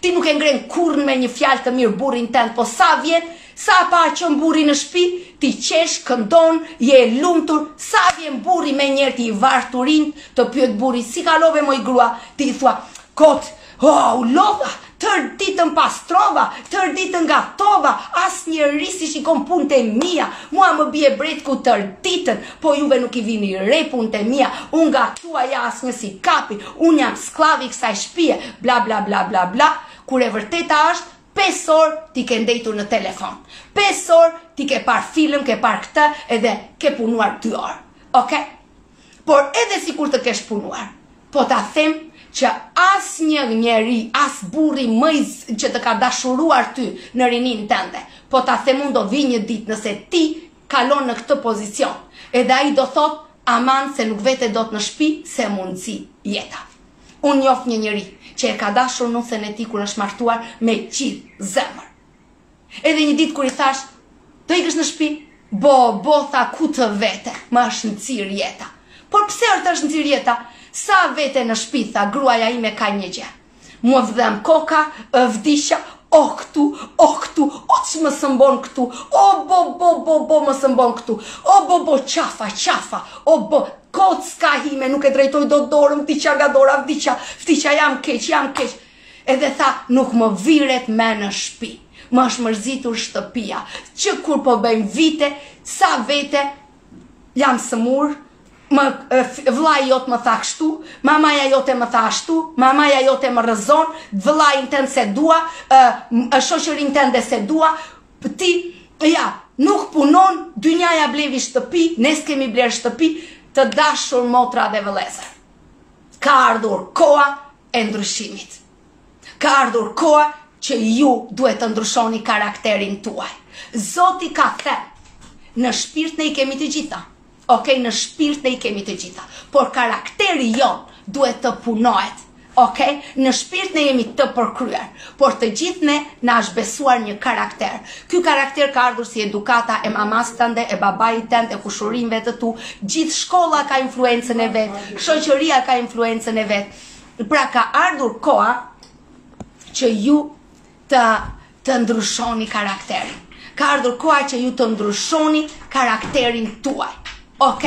Ti nuk e ngren kurrë me një fjalë të mirë burrin tënd, po sa vjen, sa pa që burri në shtëpi, ti qesh, këndon, je e lumtur, sa vjen burri me njerë ti i var turinjtë të pyet burri, si kalove moj grua, ti i thua, kot, Haa u lodha, tërë ditën pastrova, tërë ditën gatova, asnjeri s'i shikon punët e mia, mua më bie bretku tërë ditën, po juve nuk i vini re punët e mia, unë gatuaj a asnjë s'i kapi, unë jam skllav i kësaj shpie, bla bla bla bla bla, kur e vërteta është pesë orë ti ke ndejtur në telefon, pesë orë ti ke parë film, ke parë këtë edhe ke punuar dy orë, ok? Por edhe sikur të kesh punuar, Po ta them që asnjë njeri, as burri më i zë që të ka dashuruar ty në rininë tënde, po ta them unë do vijë një ditë nëse ti kalon në këtë pozicion, edhe ai do thotë aman se nuk vete dot në shpi se m'u nxi jeta. Unë njoh një njeri që e ka dashur nusen e tij kur është martuar me gjithë zemër. Edhe një ditë kur i thash, do ikësh në shpi? Bo, bo, tha ku të vete, më është nxirë jeta. Por pse të është nxirë jeta? Sa vete në shpi, tha gruaja ime ka një gjë. Mua më dhemb koka, vdiqa, o këtu, o këtu, o ç'më sëmbon këtu, o bo, bo, bo, bo, më sëmbon këtu, o bo, bo, qafa, qafa, o bo, kocka ime, nuk e drejtoj dot dorën, vdiqa nga dora, vdiqa, vdiqa jam keq, jam keq, Edhe tha nuk më vihet më në shpi. Më është mërzitur shtëpia. Që kur po bëjmë vite, sa vete jam sëmurë, vllai jot më tha kështu, mamaja jote më tha ashtu, mamaja jote më rrëzon, vëllain tënd s'e dua, ë shoqërin tënde s'e dua, ti ja, nuk punon, dynjaja blevi shtëpi, ne s'kemi bler shtëpi, të dashur motra dhe vëllezër. Ka ardhur koha e ndryshimit. Ka ardhur koha që ju duhet të ndryshoni karakterin tuaj. Zoti ka thënë, në shpirt ne i kemi të gjitha. Ok, në shpirt ne i kemi të gjitha, por karakteri jonë duhet të punohet. Ok, në shpirt ne jemi të përkryer. Por të gjithë ne na është besuar një karakter. Ky karakter ka ardhur si edukata e mamasë tënde, e babait tënd, e kushurinjve të tu. Gjithë shkolla ka influencën e vet, shoqëria ka influencën e vet. Pra ka ardhur koha që ju të, të ndryshoni karakterin. Ka ardhur koha që ju të ndryshoni karakterin tuaj. Ok,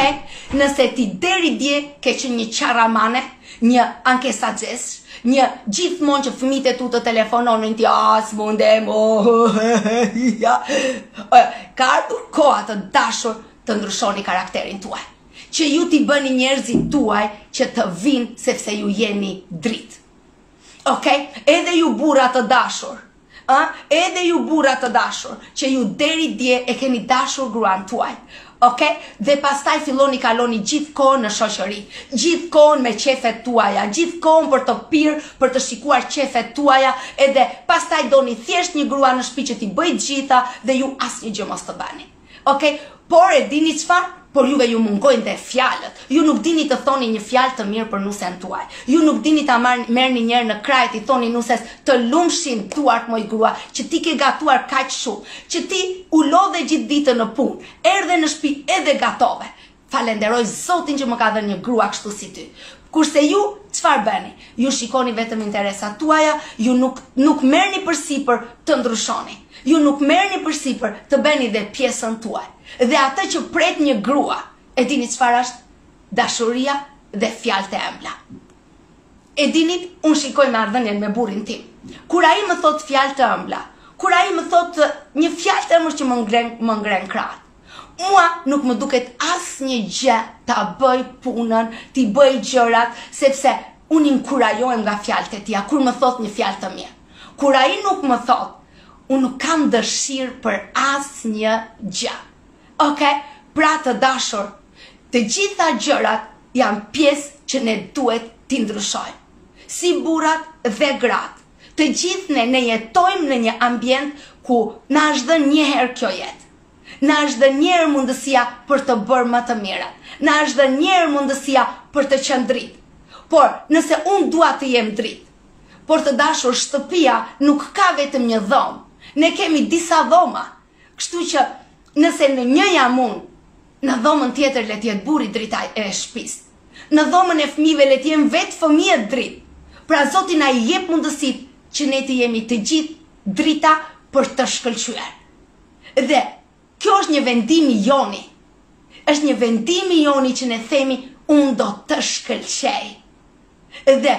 nëse ti deri dje ke qenë një qaramane, një ankesaxheshë, një gjithmonë që fëmijët e tu të telefononin ti ah, s'mundem, oh, ja. Ka ardhur koha të dashur të ndryshoni karakterin tuaj. Që ju t'i bëni njerëzit tuaj që të vinë sepse ju jeni dritë. Ok, edhe ju burra të dashur, Ë, edhe ju burra të dashur, që ju deri dje e keni dashur gruan tuaj. Ok? Dhe pastaj filloni kaloni gjithë kohën në shoqëri, gjithë kohën me qefet tuaja, gjithë kohën për të pirë, për të shikuar qefet tuaja, edhe pastaj doni thjesht një grua në shpi që t'i bëjë gjitha dhe ju asnjë gjë mos të bani. Ok, por e dini çfarë? Por juve ju mungojnë dhe fjalët. Ju nuk dini të thoni një fjalë të mirë për nusen tuaj. Ju nuk dini ta merrni një herë në krah e t'i thoni nuses të lumshin duart moj grua, që ti ke gatuar kaq shumë, që ti u lodhe gjithë ditën në punë, erdhe në shpi edhe gatove. Falenderoj Zotin që më ka dhënë një grua kështu si ty. Kurse ju, çfarë bëni? Ju shikoni vetëm interesat tuaja, ju nuk nuk merrni përsipër të ndryshoni. Ju nuk merrni përsipër të bëni dhe pjesën tuaj. Dhe atë që pret një grua, e dini çfarë është? Dashuria dhe fjalë të ëmbla. E dinit, unë shikoj marrëdhënien me burrin tim. Kur ai më thot fjalë të ëmbla, kur ai më thot një fjalë të ëmbël që më ngren më ngren krahët. Mua nuk më duket asnjë gjë ta bëj punën, t'i bëj gjërat, sepse unë inkurajohem nga fjalët e tija, kur më thotë një fjalë të mirë. Kur ai nuk më thotë, unë nuk kam dëshirë për asnjë gjë. Ok, pra të dashur, të gjitha gjërat janë pjesë që ne duhet t'i ndryshojmë. Si burrat dhe gratë, të gjithë ne ne jetojmë në një ambient ku na është dhënë një herë kjo jetë. Na është dhënë një herë mundësia për të bërë më të mirën. Na është dhënë një herë mundësia për të qenë dritë. Por, nëse unë dua të jem dritë. Por të dashur, shtëpia nuk ka vetëm një dhomë. Ne kemi disa dhoma. Kështu që, nëse në një jam unë, në dhomën tjetër le të jetë burri drita e shpisë. Në dhomën e fëmijëve le të jenë vetë fëmijët dritë. Pra Zoti na i jep mundësitë që ne të jemi të gjithë drita për të shkëlqyer. Dhe kjo është një vendim i joni. Është një vendim i joni që ne themi unë do të shkëlqej. Dhe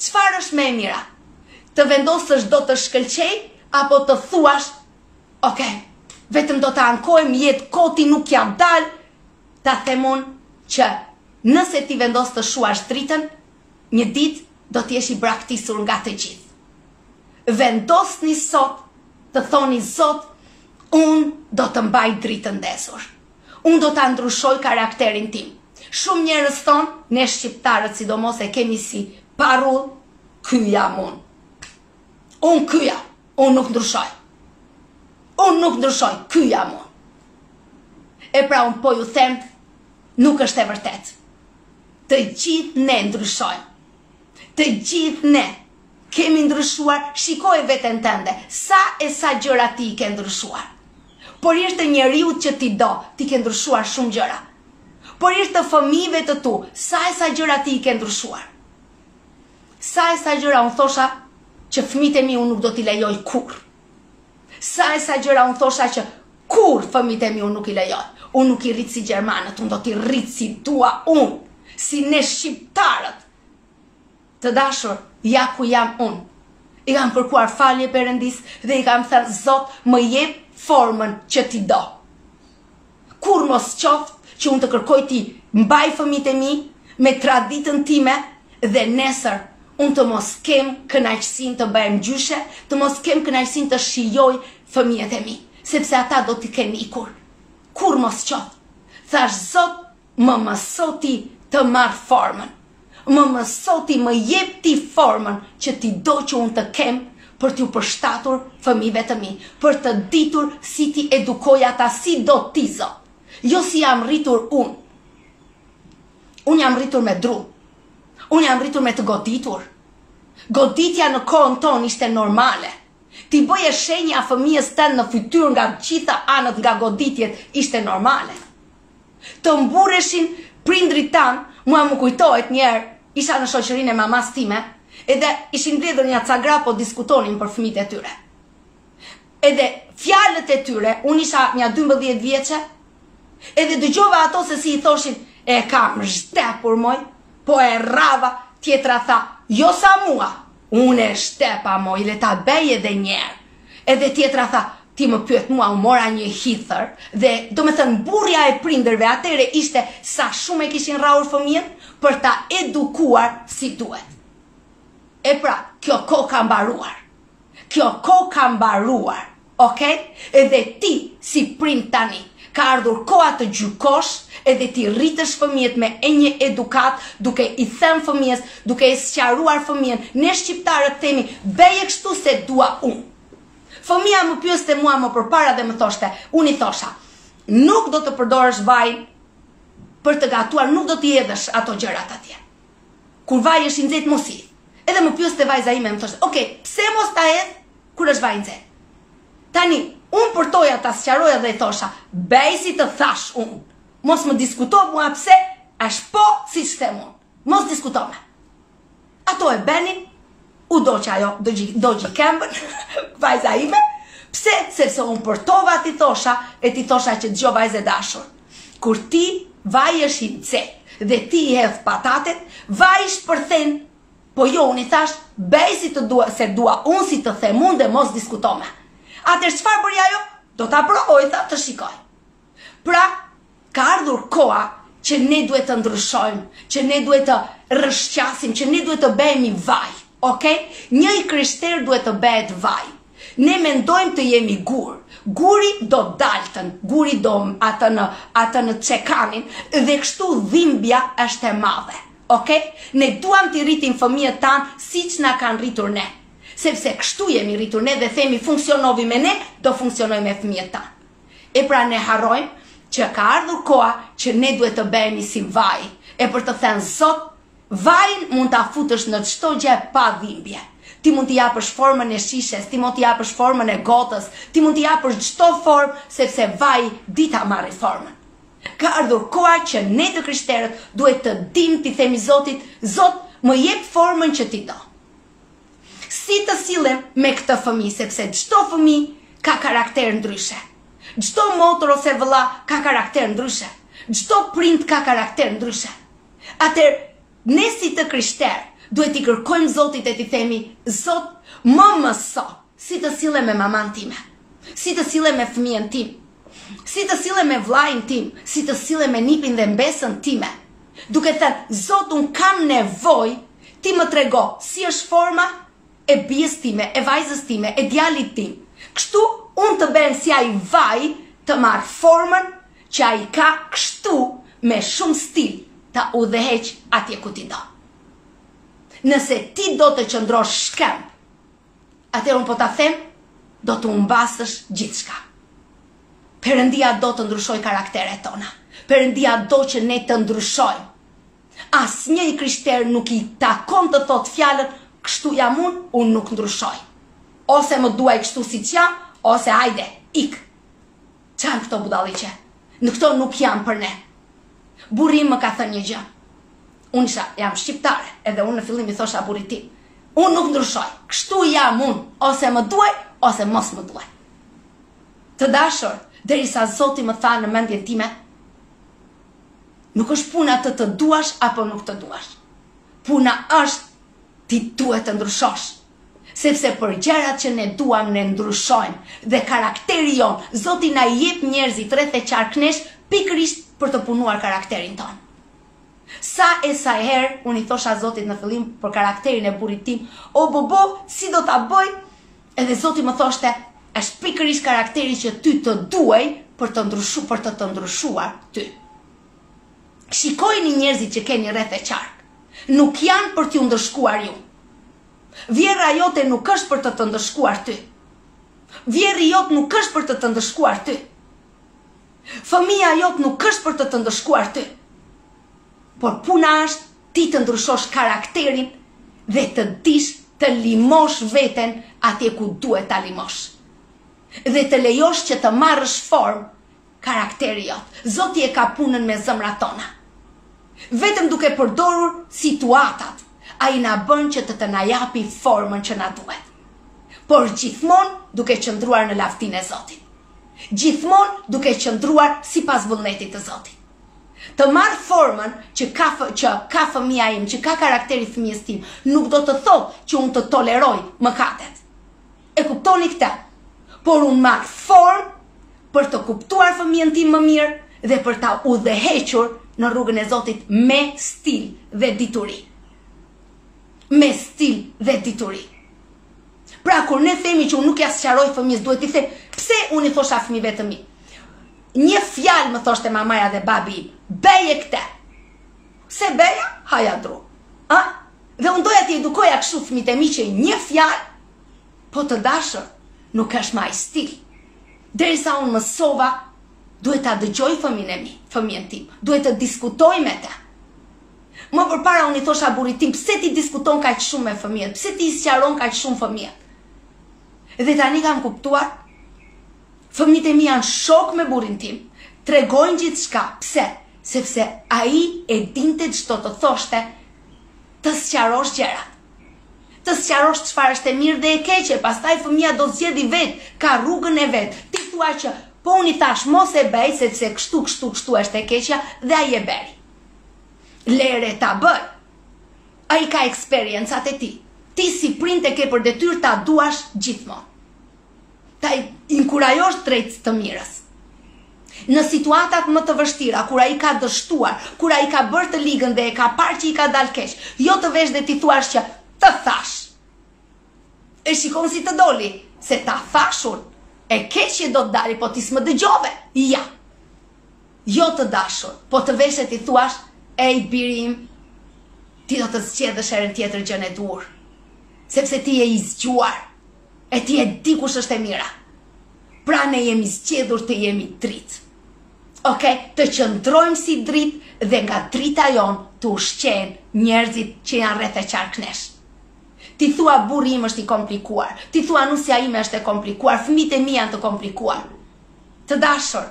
çfarë është më e mira? Të vendosësh do të shkëlqej apo të thuash ok, vetëm do të ankohem jetë koti nuk ia dal ta themun që nëse ti vendos të shuash dritën, Një ditë do të jesh i braktisur nga të gjithë. Vendosni sot të thoni Zot, unë do të mbaj dritën ndezur. Unë do ta ndryshoj karakterin tim. Shumë njerëz thonë, ne shqiptarët sidomos e kemi si parull, ky jam unë. Unë ky jam, unë nuk ndryshoj. Unë nuk ndryshoj, ky jam unë. E pra unë po ju them, Nuk është e vërtetë. Të gjithë ne ndryshojmë. Të gjithë ne kemi ndryshuar, shikoje veten tënde, sa e sa gjëra ti i ke ndryshuar. Për hir të njeriut që ti do, ti ke ndryshuar shumë gjëra. Për hir të fëmijëve të tu, sa e sa gjëra ti i ke ndryshuar. Sa e sa gjëra unë thosha që fëmijët e mi unë nuk do t'i lejoj kurrë. Sa e sa gjëra unë thosha që kurrë fëmijët e mi unë nuk i lejoj. Unë nuk i rrit si gjermanët, unë do t'i rrit si dua unë, si ne shqiptarët. Të dashur, ja ku jam unë. I kam kërkuar falje Perëndisë dhe i kam thënë Zot, më jep formën që ti do. Kurrë mos qoftë që unë të kërkoj t'i mbaj fëmijët e mi me traditën time dhe nesër unë të mos kem kënaqësinë të bëhem gjyshe, të mos kem kënaqësinë të shijoj fëmijët e mi, sepse ata do të kenë ikur. Kurrë mos qoftë. Thashë Zot Më mëso ti të marr formën. Më mëso ti më jep ti formën që ti do që unë të kem për t'iu përshtatur fëmijëve të mi, për të ditur si t'i edukoj ata si do ti Zot. Jo si jam rritur unë. Unë jam rritur me dru. Unë jam rritur me të goditur. Goditja në kohën tonë ishte normale. T'i bëje shenja fëmijës tënd në fytyrë nga gjitha anët nga goditjet ishte normale. të mburreshin prindërit tanë, mua më kujtohet një herë isha në shoqërinë e mamasë time edhe ishin mbledhur nja ca gra po diskutonin për fëmijët e tyre. Edhe fjalët e tyre, unë isha nja 12 vjeçe, edhe dëgjova ato se si i thoshin e kam zhdepur moj, po e rraha, tjetra tha, jo sa mua, Unë e zhdepa moj le ta bëjë edhe njëherë Edhe tjetra tha Ti më pyet mua unë mora një hithër dhe domethënë mburrja e prindërve atëherë ishte sa shumë e kishin rrahur fëmijën për ta edukuar si duhet. E pra, kjo kohë ka mbaruar. Kjo kohë ka mbaruar. Ok? Edhe ti si prind tani, ka ardhur koha të gjykosh edhe t'i rritësh fëmijët me një edukatë duke i thënë fëmijës, duke e sqaruar fëmijën, ne shqiptarët themi, bëje kështu se dua unë. Fëmija më pyeste mua më përpara dhe më thoshte, unë i thosha, nuk do të përdorësh vajin për të gatuar, nuk do t'i hedhësh ato gjërat atje. Kur vaji është i nxehtë mos i. Edhe më pyeste vajza ime më thoshte, ok, pse mos ta hedh? Kur është vaji i nxehtë. Tani, unë përtoja ta sqaroja dhe i thosha, bëj si të thashë unë. Mos më diskuto mua pse është po siç të them unë. Mos diskuto më. Ajo e bëri, u dogj ajo, dogji, dogji këmbën, vajza ime, pse? Sepse unë përtova t'i thosha, e t'i thosha dëgjo vajzë e dashur. Kur ti vaji është i nxehtë dhe ti i hedh patatet, vaji shpërthen Po jo unë i thashë bëj si të dua se dua unë si të them unë dhe mos diskuto më Atëherë çfarë bëri ajo do ta provoj tha të shikoj Pra ka ardhur koha që ne duhet të ndryshojmë që ne duhet të rrëshqasim që ne duhet të bëhemi vaj ok një i krishterë duhet të bëhet vaj Ne mendojmë të jemi gur. Guri do daltën, guri do atë në atë në çekanin dhe kështu dhimbja është e madhe. Ok? Ne duam t'i rritim fëmijët tanë siç na kanë rritur ne. Sepse kështu jemi rritur ne dhe themi funksionoi me ne, do funksionojë me fëmijët tanë. E pra ne harrojmë që ka ardhur koha që ne duhet të bëhemi si vaji e për të thënë Zot Vajin mund ta futësh në çdo gjë pa dhimbje. Ti mund t'i japësh formën e shishes, ti mund t'i japësh formën e gotës, ti mund t'i japësh çdo formë sepse vaji di ta marrë formën. Ka ardhur koha që ne të krishterët duhet të dimë t'i themi Zotit, Zot, më jep formën që ti do. Si të sillem me këtë fëmijë sepse çdo fëmijë ka karakter ndryshe. Çdo motër ose vëlla ka karakter ndryshe. Çdo prind ka karakter ndryshe. Atëherë, ne si të krishterë, duhet t'i kërkojmë Zotit e t'i themi, Zot, më mëso si të sillem me mamanë time, si të sillem me fëmijën tim, si të sillem me vëllain tim, si të sillem me nipin dhe mbesën time, duke thënë, Zot, unë kam nevojë, ti më trego si është forma e bijës time, e vajzës time, e djalit tim. Kështu unë të bëhem si ai vaj të marr formën Që ai ka kështu me shumë stil ta udhëheq atje ku ti do. Nëse ti do të qëndrosh shkëmb, atëherë unë po ta them, do të humbasësh gjithçka. Perëndia do të ndryshojë karakteret tona. Perëndia do që ne të ndryshojmë. Asnjë i krishterë nuk i takon të thotë fjalën kështu jam unë, unë nuk ndryshoj. Ose më duaj kështu siç jam, ose hajde, ik. Ç'janë këto budalliqe? Në këto nuk janë për ne. Burri im më ka thënë një gjë. Unë isha, jam shqiptare, edhe unë në fillim i thosha burrit tim. Unë nuk ndryshoj. Kështu jam unë, ose më duaj, ose mos më duaj. Të dashur, derisa Zoti më tha në mendjen time, nuk është puna të të duash apo nuk të duash. Puna është ti duhet të ndryshosh. Sepse për gjërat që ne duam ne ndryshojmë dhe karakteri jonë Zoti na i jep njerëzit rreth e qark nesh pikërisht për të punuar karakterin tonë. Sa e sa herë unë i thosha Zotit në fillim për karakterin e burrit tim, o bobo, si do ta bëj? Edhe Zoti më thoshte, është pikërisht karakteri që ty të duhej për të ndryshu, për të të ndryshuar ty. Shikojini njerëzit që keni rreth e qark nuk janë për t'ju ndëshkuar ju. Vjerra jote nuk është për të të ndëshkuar ty. Vjerri jot nuk është për të të ndëshkuar ty. Fëmija jot nuk është për të të ndëshkuar ty. Por puna është ti të ndryshosh karakterin dhe të dish të limosh veten atje ku duhet ta limosh. Dhe të lejosh që të marrësh formë Karakteri jot. Zoti e ka punën me zemrat tona. Vetëm duke përdorur situatat, ai na bën që të të na japi formën që na duhet. Por gjithmonë duke qëndruar në lavdinë e Zotit. Gjithmonë duke qëndruar sipas vullnetit të Zotit. Të marr formën që ka që ka fëmija im, që ka karakteri fëmijës tim, nuk do të thotë që unë të toleroj mëkatet. E kuptoni këtë, por unë marr formë për të kuptuar fëmijën tim më mirë dhe për ta udhëhequr në rrugën e Zotit me stil dhe dituri. Me stil dhe dituri. Pra kur ne themi që unë nuk ja sqaroj fëmijës, duhet t'i them pse unë i thosha fëmijëve të mi. Një fjalë më thoshte mamaja dhe babi im, bëje këtë. S'e bëja, haja dru. A? Dhe unë doja t'i edukoja kështu fëmijët e mi që një fjalë Po të dashur, nuk është më ai stil. Derisa unë mësova, duhet ta dëgjoj fëmijën e mi, fëmijën tim, duhet të diskutoj me të. Më përpara unë i thosha burrit tim, pse ti diskuton kaq shumë me fëmijët? Pse ti i sqaron kaq shumë fëmijët? Dhe tani kam kuptuar, fëmijët e mi janë shokë me burrin tim, tregojnë gjithçka. Pse? Sepse ai e dinte ç'do të thoshte të sqarosh gjërat. Të sqarosh çfarë është e mirë dhe e keqe, pastaj fëmija do zgjedhi vetë, ka rrugën e vet. T'i thuash që, po unë i thashë mos e bëj sepse kështu kështu kështu është e keqja dhe ai e bëri. Lere ta bëj. Ai ka eksperiencat e tij. Ti si prind e ke për detyrë ta duash gjithmonë. ta inkurajosh drejt të mirës. Në situatat më të vështira, kur ai ka dështuar, kur ai ka bërë të ligën dhe e ka parë që i ka dalë keq, jo të vesh dhe t'i thuash që të thashë. E shikon si të doli, se ta thashë unë, e keq që do të dali, po ti s'më dëgjove. Ja. Jo të dashur, po të vesh dhe t'i thuash, ej biri im, ti do të zgjedhësh herën tjetër gjënë e duhur. Sepse ti je i zgjuar. E ti e di kush është e mira. Pra ne jemi zgjedhur të jemi dritë. Ok, të qëndrojmë si dritë dhe nga drita jonë të ushqehen njerëzit që janë rreth e qark nesh. Ti thua burri im është i komplikuar, ti thua nusja ime është e komplikuar, fëmijët e mi janë të komplikuar. Të dashur,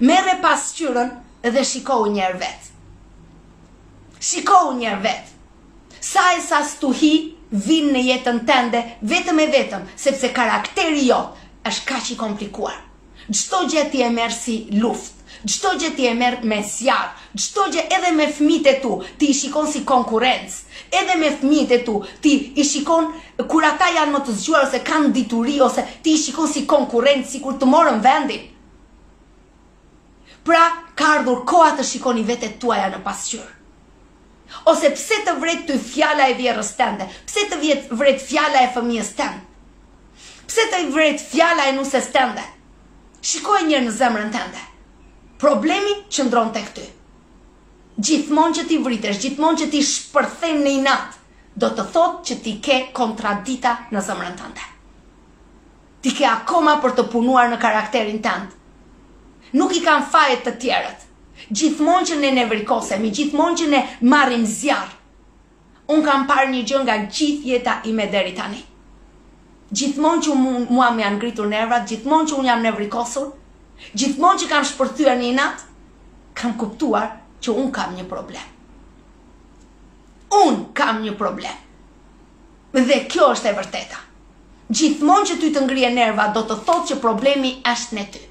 merre pasqyrën dhe shikohu njëherë vetë. Shikohu njëherë vetë. Sa e sa stuhi vijnë në jetën tënde vetëm e vetëm sepse karakteri jot është kaq i komplikuar. Çdo gjë ti e merr si luftë, çdo gjë ti e merr me zjarr, çdo gjë edhe me fëmijët e tu ti i shikon si konkurrencë, edhe me fëmijët e tu ti i shikon kur ata janë më të zgjuar ose kanë dituri ose ti i shikon si konkurrencë sikur të morën vendin. Pra ka ardhur koha të shikoni vetet tuaja në pasqyrë. Ose pse të vret ty fjala e vjehrrës tënde? Pse të vjet vret fjala e fëmijës tënd? Pse të vret fjala e nuses tënde? Shikoje njëherë në zemrën tënde. Problemi qëndron tek ty. Gjithmonë që ti vritesh, gjithmonë që ti shpërthen në inat, do të thotë që ti ke kontradikta në zemrën tënde. Ti ke akoma për të punuar në karakterin tënd. Nuk i kanë fajet të tjerët. Gjithmonë që ne nevrikosemi, gjithmonë që ne marrim zjarr. Unë kam parë një gjë nga gjithë jeta ime deri tani. Gjithmonë që mua më janë ngritur nevrat, gjithmonë që unë jam nevrikosur, gjithmonë që kam shpërthyer në inat, kam kuptuar që unë kam një problem. Unë kam një problem. Dhe kjo është e vërteta. Gjithmonë që ty të ngrije nervat do të thotë që problemi është në ty.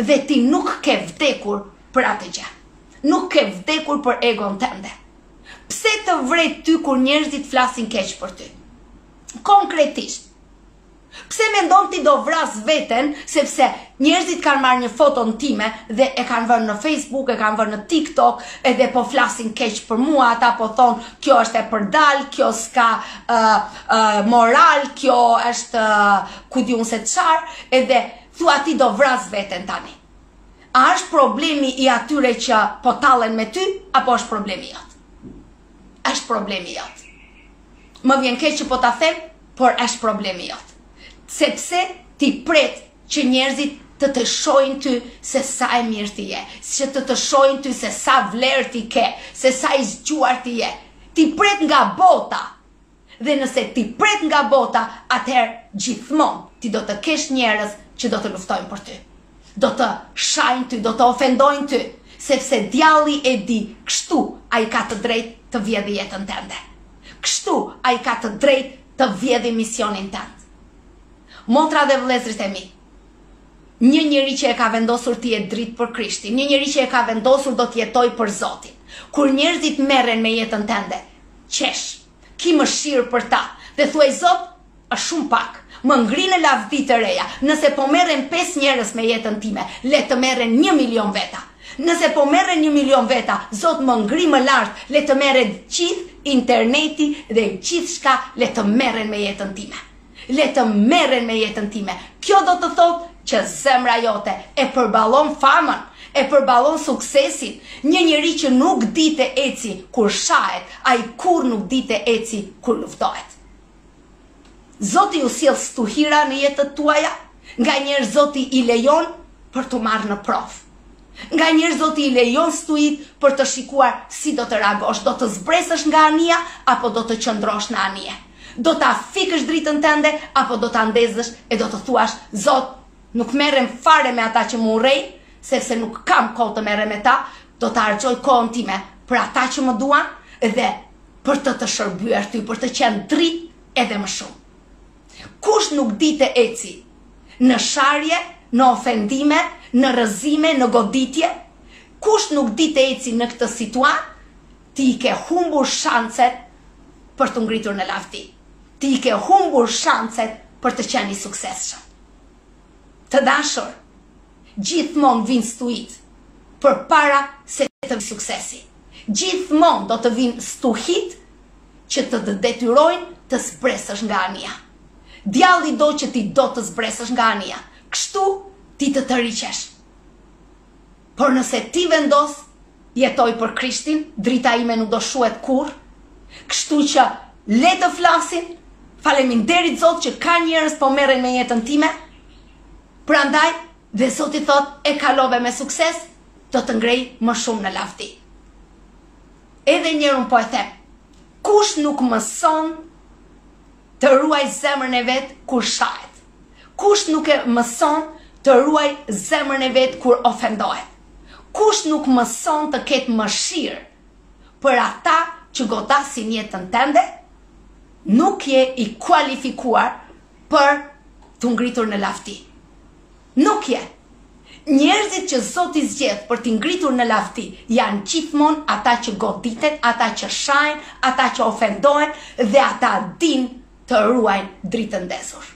Dhe ti nuk ke vdekur për atë gjë. Nuk ke vdekur për egon tënde. Pse të vret ty kur njerëzit flasin keq për ty? Konkretisht, Pse mendon ti do vras veten sepse njerëzit kanë marrë një foto time dhe e kanë vënë në Facebook, e kanë vënë në TikTok, edhe po flasin keq për mua, ata po thonë kjo është e përdalë, kjo s'ka uh, uh, moral, kjo është uh, ku di unë se çfarë, edhe thua ti do vras veten tani. A është problemi i atyre që po tallen me ty apo është problemi jot? Është problemi jot. Më vjen keq që po ta them, por është problemi jot. Sepse ti pret që njerëzit të të shohin ty se sa e mirë ti je, që të të shohin ty se sa vlerë ti ke, se sa i zgjuar ti je. Ti pret nga bota. Dhe nëse ti pret nga bota, atëherë gjithmonë ti do të kesh njerëz që do të luftojnë për ty. Do të shajnë ty, do të ofendojnë ty, sepse djalli e di, kështu ai ka të drejtë të vjedhë jetën tënde. Kështu ai ka të drejtë të vjedhë misionin tënd. Motra dhe vëllezërit e mi, një njeri që e ka vendosur të jetë dritë për Krishtin, një njeri që e ka vendosur do të jetoj për Zotin. Kur njerëzit merren me jetën tënde, qesh, ki mëshirë për ta dhe thuaj Zot, Është shumë pak. Më ngri në lavdi të reja. Nëse po merren pesë njerëz me jetën time, le të merren një milion veta. Nëse po merren një milion veta, Zot më ngri më lart, le të merret gjithë interneti dhe gjithçka le të merren me jetën time. Le të merren me jetën time. Kjo do të thotë që zemra jote e përballon famën, e përballon suksesin. Një njeri që nuk di të eci kur shahet, ai kurrë nuk di të eci kur luftohet. Zoti ju sjell stuhira në jetët tuaja, nganjëherë Zoti i lejon për t'u marrë në provë. Nganjëherë Zoti i lejon stuhitë për të shikuar si do të reagosh, do të zbresësh nga anija apo do të qëndrosh në anije. Do ta fikësh dritën tënde apo do ta ndezësh e do të thuash Zot, nuk merrem fare me ata që më urrejnë, sepse nuk kam kohë të merrem me ta, do ta harxhoj kohën time për ata që më duan dhe për të të shërbyer ty, për të qenë dritë edhe më shumë. Kush nuk di të eci në sharje, në ofendime, në rrëzime, në goditje? Kush nuk di të eci në këtë situatë? Ti i ke humbur shanset për t'u ngritur në lavdi. Ti i ke humbur shanset për të qenë i suksesshëm. Të dashur, gjithmonë vijnë stuhitë përpara se të vijë suksesi. Gjithmonë do të vijnë stuhi që të të detyrojnë të zbresësh nga anija. Djalli do që ti do të zbresësh nga anija, kështu ti të tërhiqesh. Por nëse ti vendos, Jetoj për Krishtin, drita ime nuk do shuhet kurrë, kështu që le të flasin, faleminderit Zot që ka njerëz po merren me jetën time, prandaj Dhe Zoti thotë e kalove me sukses, do të ngrej më shumë në lavdi. Edhe njëherë unë po e them, kush nuk mëson të ruaj zemrën e vet kur shahet? Kush nuk e mëson të ruaj zemrën e vet kur ofendohet? Kush nuk mëson të ketë mëshirë për ata që godasin jetën tënde? Nuk je i kualifikuar për t'u ngritur në lavdi. Nuk je. Njerëzit që Zoti zgjedh për t'i ngritur në lavdi janë gjithmonë ata që goditen, ata që shahen, ata që ofendohen dhe ata dinë të ruajnë dritën ndezur.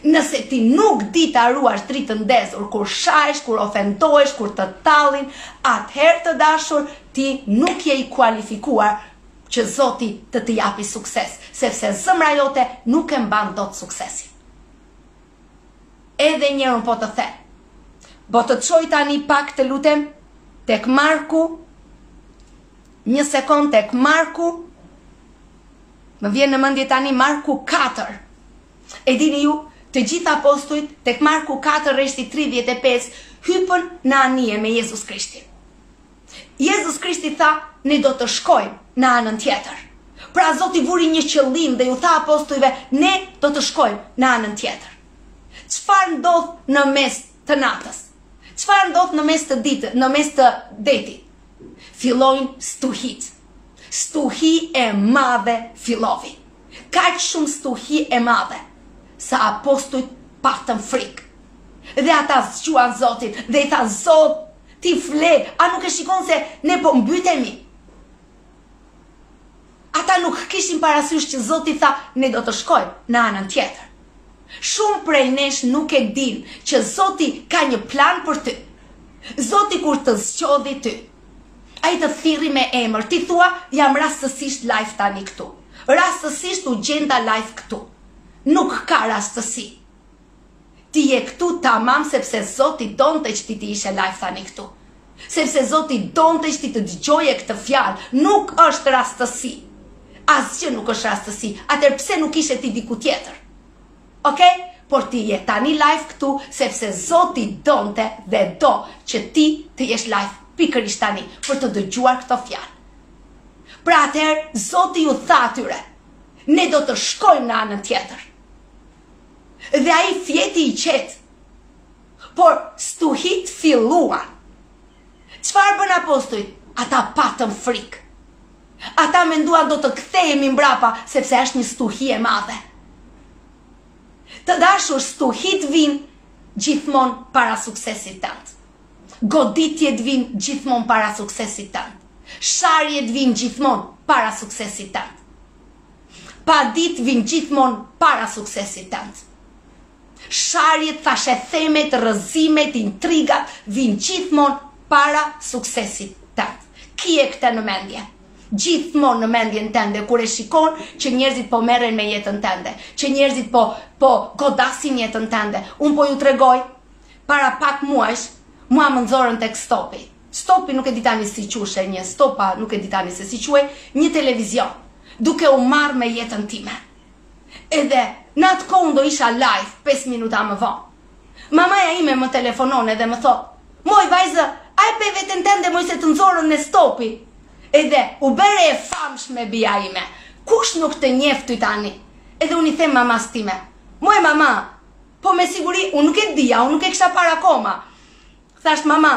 Nëse ti nuk di ta ruash dritën ndezur kur shahesh, kur ofendohesh, kur të tallin, atëherë të dashur ti nuk je i kualifikuar Që Zoti të të japi sukses, sepse zemra jote nuk e mban dot suksesin. Edhe njëherë unë po të them. Bo të çoj tani pak të lutem tek Marku. Një sekond tek Marku. Më vjen në mendje tani Marku 4. E dini ju, të gjithë apostujt tek Marku 4 rreshti 35 hypën në anije me Jezus Krishtin. Jezus Krishti tha, Ne do të shkojmë në anën tjetër. Pra Zoti vuri një qëllim dhe iu tha apostujve, ne do të shkojmë në anën tjetër. Çfarë ndodh në mes të natës? Çfarë ndodh në mes të ditës, në mes të detit? Fillojnë stuhitë. Stuhi e madhe filloi. Kaq shumë stuhi e madhe sa apostujt patën frikë. Dhe ata zgjuan Zotin dhe i tha Zot, Ti fle, a nuk e shikon se ne po mbytemi? Ata nuk kishin parasysh që Zoti tha ne do të shkojmë në anën tjetër. Shumë prej nesh nuk e dinë që Zoti ka një plan për ty. Zoti kur të zgjodhi ty, Ai të thirri me emër, ti thua jam rastësisht live tani këtu. Rastësisht u gjenda live këtu. Nuk ka rastësi. Ti je këtu tamam sepse Zoti donte që ti të ishe live tani këtu. Sepse Zoti donte që ti të dëgjoje këtë fjalë. Nuk është rastësi. Asgjë nuk është rastësi. Atëherë pse nuk ishe ti diku tjetër? Ok? Por ti je tani live këtu sepse Zoti donte dhe do që ti të jesh live pikërisht tani për të dëgjuar këto fjalë. Pra atëherë Zoti ju tha atyre, ne do të shkojmë në anën tjetër. Dhe ai fjeti i qetë. Por stuhitë filluan. Çfarë bënë apostujt? Ata patën frikë. Ata menduan do të kthehemi mbrapa, sepse është një stuhi e madhe. Të dashur, stuhitë vinë gjithmonë para suksesit tënd. Goditjet vinë gjithmonë para suksesit tënd. Sharjet vinë gjithmonë para suksesit tënd. Paditë vin gjithmon para suksesit tënd. Sharjet, thashethemet, rrëzimet, intrigat vin gjithmon para suksesit tënd. Kije këtë në mendje. Gjithmon në mendjen tënde kur e shikon që njerëzit po merren me jetën tënde, që njerëzit po po godasin jetën tënde. Un po ju tregoj para pak muajsh mua më nxorën tek Stopi. Stopi nuk e di tani si quhej një stopa nuk e di tani se si quhej një televizion duke u marrë me jetën time edhe në atë kohë unë do isha live pesë minuta më vonë mamaja ime më telefonon edhe më thotë moj vajzë a e pe veten tënde moj se të nxorën në Stopi edhe u bëre e famshme bija ime kush nuk të njef ty tani edhe unë i them mamas time moj mama po me siguri unë nuk e dija unë nuk e kisha parë akoma Thashë mama,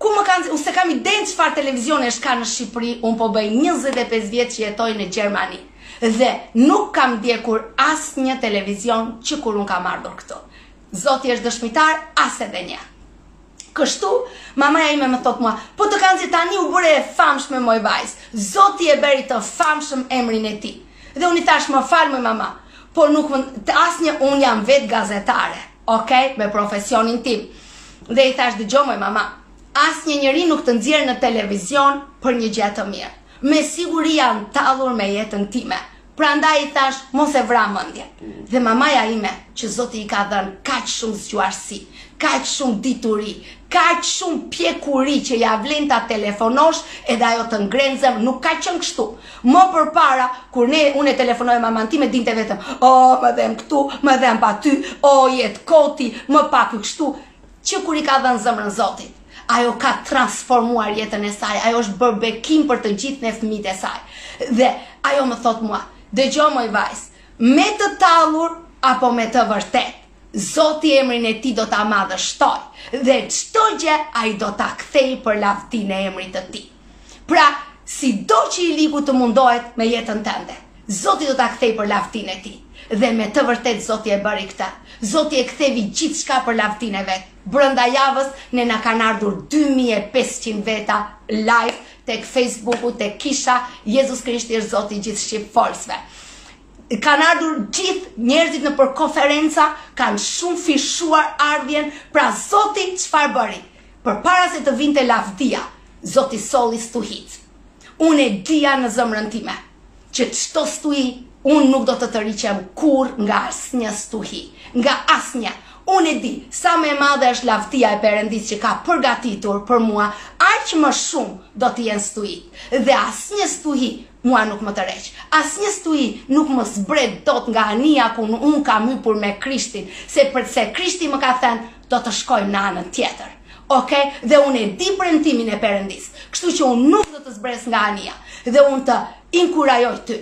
ku më kanë, unë s'e kam idenë çfarë televizionesh ka në Shqipëri, unë po bëj 25 vjet që jetoj në Gjermani, dhe nuk kam ndjekur asnjë televizion që kur unë kam ardhur këtu. Zoti është dëshmitar, as edhe një. Kështu, mamaja ime më thotë mua, po të kanë nxjerrë tani u bëre e famshme moj vajzë, Zoti e bëri të famshëm emrin e tij. Dhe unë i thashë më fal moj mama, po nuk më, asnjë unë jam vetë gazetare. Ok me profesionin tim. Dhe i thash dëgjo moj mama, asnjë njeri nuk të nxjerr në televizion për një gjë të mirë. Me siguri janë tallur me jetën time. Prandaj i thash mos e vra mendjen. Dhe mamaja ime, që Zoti i ka dhënë kaq shumë zgjuarsi, kaq shumë dituri, kaq shumë pjekuri që ia vlen ta telefonosh edhe ajo të ngre zemrën, nuk ka qenë kështu. Më përpara, kur ne, unë e telefonoja mamanë time, dinte vetëm, oh, më dhemb këtu, më dhemb aty, oh, jetë koti, më pak kështu, që kur i ka dhënë zemrën Zotit, ajo ka transformuar jetën e saj, ajo është bërë bekim për të gjithë ne fëmijët e saj. Dhe ajo më thot mua, dëgjo moj vajzë, me të tallur apo me të vërtetë. Zoti emrin e Tij do ta madhështojë dhe çdo gjë Ai do ta kthejë për lavdinë e emrit të Tij. Pra, sido që i ligu të mundohet me jetën tënde, Zoti do ta kthejë për lavdinë e Tij. Dhe me të vërtetë Zoti e bëri këtë. Zoti e kthevi gjithçka për lavdinë e Vet. Brenda javës ne na kanë ardhur dy mijë e pesëqind veta live tek Facebook-u, tek Kisha, Jezus Krishti është Zoti i gjithë shqipfolësve. Kanë ardhur gjithë njerëzit nëpër konferenca, kanë shumëfishuar ardhjen, pra Zoti çfarë bëri? Përpara se të vinte lavdia, Zoti solli stuhitë. Unë e dija në zemrën time që çdo stuhi unë nuk do të tërhiqem kurrë nga asnjë stuhi, nga asnjë. Unë e di sa më e madhe është lavdia e Perëndisë që ka përgatitur për mua, aq më shumë do të jenë stuhitë dhe asnjë stuhi Mua nuk më tërheq. Asnjë stuhi nuk më zbret dot nga anija ku unë kam hypur me Krishtin, sepse Krishti më ka thënë, Do të shkojmë në anën tjetër. Ok? Dhe unë e di premtimin e Perëndisë. Kështu që unë nuk do të zbres nga anija. Dhe unë të inkurajoj ty.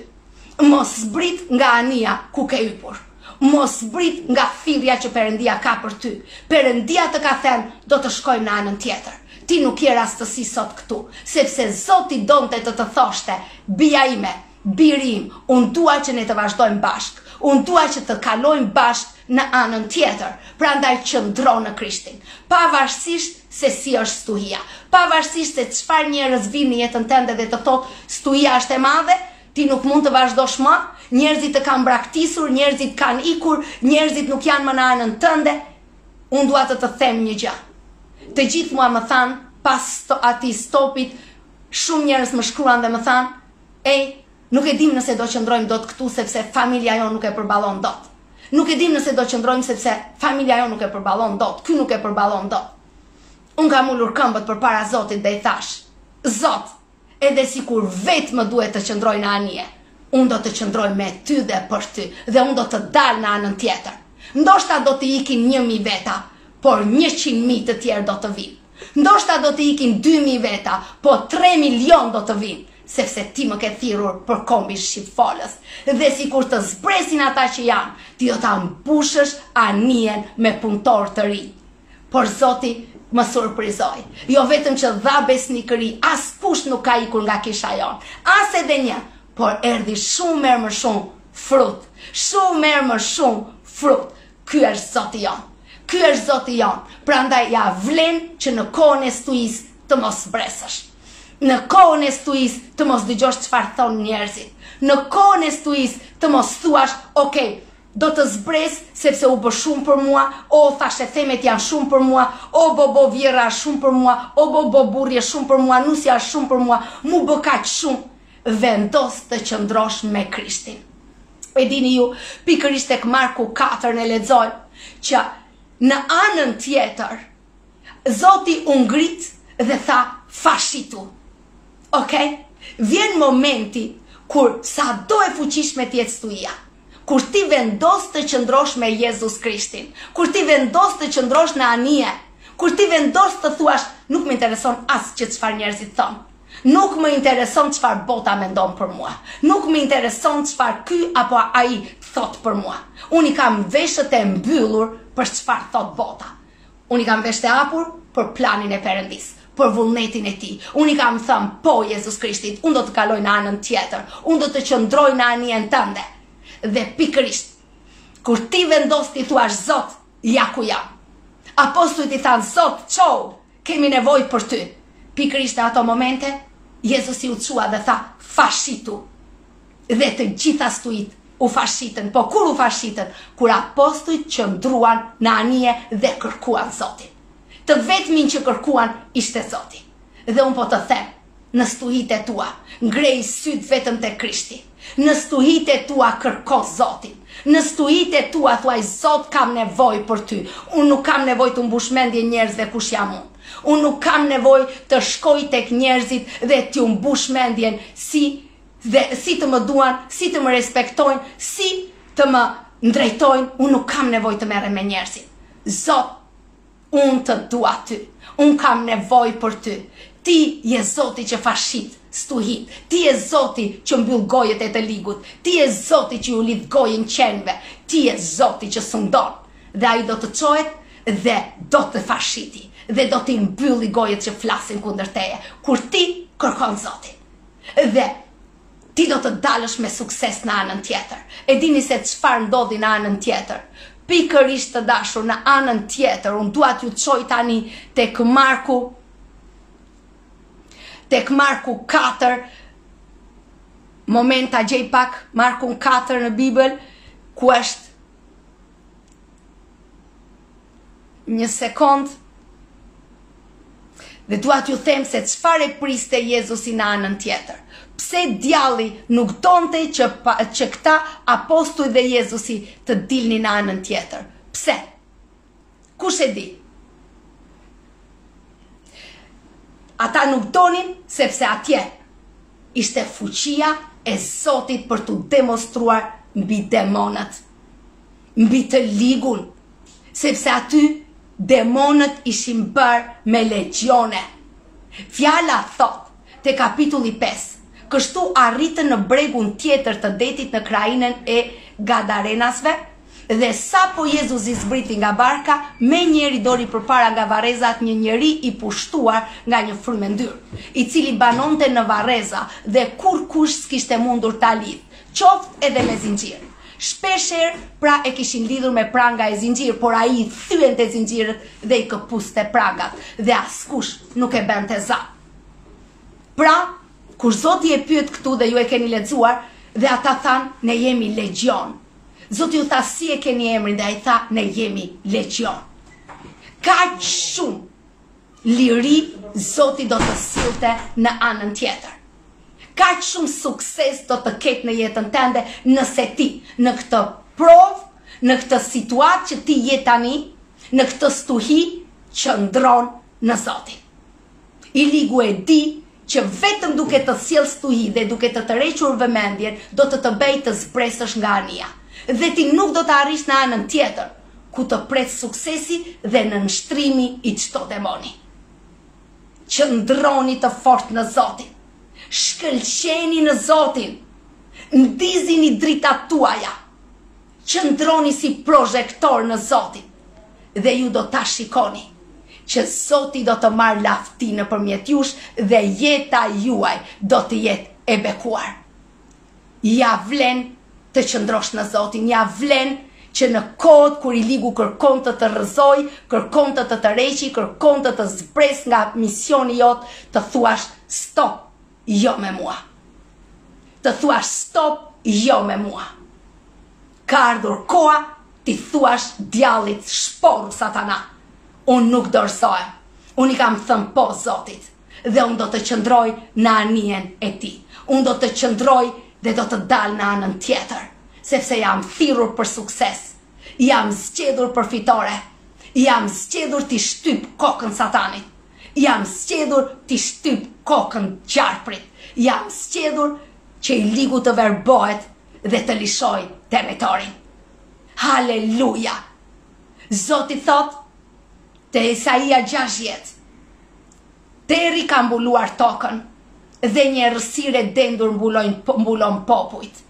Mos zbrit nga anija ku ke hypur. Mos zbrit nga thirrja që Perëndia ka për ty. Perëndia të ka thënë do të shkojmë në anën tjetër. Ti nuk je rastësi sot këtu, sepse Zoti donte të të thoshte, Bija ime, biri im, unë dua që ne të vazhdojmë bashkë. Unë dua që të kalojmë bashkë në anën tjetër. Prandaj qëndro në Krishtin. Pavarësisht se si është stuhia, pavarësisht se çfarë njerëz vijnë në jetën tënde dhe të thotë stuhia është e madhe, Ti nuk mund të vazhdosh më, njerëzit të kanë braktisur, njerëzit kanë ikur, njerëzit nuk janë më në anën tënde. Unë dua të të them një gjë. Të gjithë mua më thanë pas atij stopit, shumë njerëz më shkruan dhe më thanë, "Ej, nuk e dimë nëse do qëndrojmë dot këtu sepse familja jonë nuk e përballon dot. Nuk e dimë nëse do qëndrojmë sepse familja jonë nuk e përballon dot, ky nuk e përballon dot." Unë kam ulur këmbët përpara Zotit dhe i thashë, "Zot, Edhe sikur vetë më duhet të qëndroj në anije, unë do të qëndroj me ty dhe për ty, dhe unë do të dal në anën tjetër. Ndoshta do të ikin një mijë veta, por njëqind mijë të tjerë do të vijnë. Ndoshta do të ikin dy mijë veta, po tre milionë do të vijnë, sepse ti më ke thirrur për kombin shqipfolës. Dhe sikur të zbresin ata që janë, ti do ta mbushësh anijen me punëtorë të rinj. Por Zoti më surprizoi. Jo vetëm që dha besnikëri, askush nuk ka ikur nga kisha jonë. As edhe një, por erdhi shumë herë më shumë frut. Shumë herë më shumë frut. Ky është Zoti jonë. Ky është Zoti jonë. Prandaj ia vlen që në kohën e stuhisë të mos zbresësh. Në kohën e stuhisë të mos dëgjosh çfarë thonë njerëzit. Në kohën e stuhisë të mos thuash, okej, okay, Do të zbres sepse u bë shumë për mua, oo thashethemet janë shumë për mua, oo bo bo vjehrra është shumë për mua, oo bo bo burri është shumë për mua, nusja është shumë për mua, mu bë kaq shumë, vendos të qëndrosh me Krishtin. E dini ju, pikërisht tek Marku 4 ne lexojmë që në anën tjetër Zoti u ngrit dhe tha fashitu. Okej? Vjen momenti kur sado e fuqishme të jetë stuhia. Kur ti vendos të qëndrosh me Jezus Krishtin, kur ti vendos të qëndrosh në anije, kur ti vendos të thuash, nuk më intereson as që çfarë njerëzit thonë, nuk më intereson çfarë bota mendon për mua, nuk më intereson çfarë ky apo ai thotë për mua, unë i kam veshët e mbyllur për çfarë thotë bota. Unë i kam veshët e hapur për planin e Perëndisë, për vullnetin e Tij. Unë i kam thënë po Jezus Krishtit, unë do të kaloj në anën tjetër, unë do të qëndroj në anijen tënde. Dhe pikërisht, kur ti vendos t'i thuash Zot, ja ku jam. Apostujt i thanë Zot, çohu, kemi nevojë për ty. Pikërisht në ato momente, Jezusi u çua dhe tha, fashitu. Dhe të gjitha stuhitë u fashitën, po kur u fashitën? Kur apostujt qëndruan në anije dhe kërkuan Zotin. Të vetmin që kërkuan ishte Zoti. Dhe unë po të them, në stuhitë e tua, ngreji sytë vetëm te Krishti. Në stuhitë e tua kërko Zotin. Në stuhitë e tua thuaj Zot kam nevojë për ty. Unë nuk kam nevojë t'u mbush mendjen njerëzve kush jam unë. Unë nuk kam nevojë të shkoj tek njerëzit dhe t'ju mbush mendjen si Dhe si të më duan, si të më respektojnë, si të më nderojnë, unë nuk kam nevojë të merrem me njerëzit. Zot, unë të dua ty. Unë kam nevojë për ty. Ti je Zoti që fashit stuhitë. Ti je Zoti që mbyll gojët e të ligut. Ti je Zoti që ju lidh gojën qenve. Ti je Zoti që sundon. Dhe ai do të çohet dhe do të fashiti dhe do t'i mbylli gojët që flasin kundër teje. Kur ti kërkon Zotin. Dhe ti do të dalësh me sukses në anën tjetër. E dini se çfarë ndodhi në anën tjetër? Pikërisht të dashur në anën tjetër, unë dua t'ju çoj tani tek Marku tek Marku 4 moment ta gjej pak Markun 4 në Bibël ku është Një sekond. Dhe dua t'ju them se çfarë e priste Jezusi në anën tjetër. Pse djalli nuk donte që pa, që këta apostuj dhe Jezusi të dilnin në anën tjetër? Pse? Kush e di? Ata nuk donin sepse atje ishte fuqia e Zotit për t'u demonstruar mbi demonët. mbi të ligun, sepse aty demonët ishin bërë me legjione. Fjala thotë, te kapitulli pesë, Kështu arritën në bregun tjetër të detit në krahinën e Gadarenasve, dhe sapo Jezusi zbriti nga barka, menjëherë i doli përpara nga varrezat një njeri i pushtuar nga një frymë e ndyrë, i cili banonte në varreza dhe kurrkush s'kishte mundur ta lidhë. Qoftë edhe me zinxhir. Shpeshherë pra e kishin lidhur me pranga e zinxhir, por ai i thyente zinxhirët dhe i këpuste prangat, dhe askush nuk e bënte zap. Pra, kur Zoti e pyet këtu dhe ju e keni lexuar, dhe ata thanë, ne jemi legjion. Zoti u tha, si e keni emrin dhe ai tha, ne jemi legjion. Kaq shumë Liri zoti do të sillte në anën tjetër. Kaq shumë sukses do të ketë në jetën tënde nëse ti në këtë provë, në këtë situatë që ti je tani, në këtë stuhi qëndron në Zotin. I ligu e di që vetëm duke të sjell stuhi dhe duke të tërhequr vëmendjen do të të bëjë të zbresësh nga anija. Dhe ti nuk do të arrish në anën tjetër. ku të pret suksesi dhe nënshtrimi i çdo demoni. Qëndroni të fortë në Zotin, shkëlqeni në Zotin, ndizini dritat tuaja, qëndroni si prozhektor në Zotin dhe ju do ta shikoni që Zoti do të marrë lavdi nëpërmjet jush dhe jeta juaj do të jetë e bekuar. Ja vlen të qëndrosh në Zotin, ja vlen që në kohët kur i ligu kërkon të të rrëzojë, kërkon të të tërheqi, kërkon të të zbres nga misioni jot, të thuash stop, jo me mua. Të thuash stop, jo me mua. Ka ardhur koha t'i thuash djallit shporru satana. Unë nuk dorëzohem. Unë i kam thënë po Zotit. Dhe unë do të qëndroj në anijen e tij. Unë do të qëndroj dhe do të dal në anën tjetër, sepse jam thirrur për sukses. Jam zgjedhur për fitore. Jam zgjedhur t'i shtyp kokën Satanit. Jam zgjedhur t'i shtyp kokën gjarprit. Jam zgjedhur që i ligu të verbohet dhe të lëshojë territorin. Haleluja! Zoti thotë te Isaia 60, Terri ka mbuluar tokën dhe një errësirë e dendur mbulon popujt,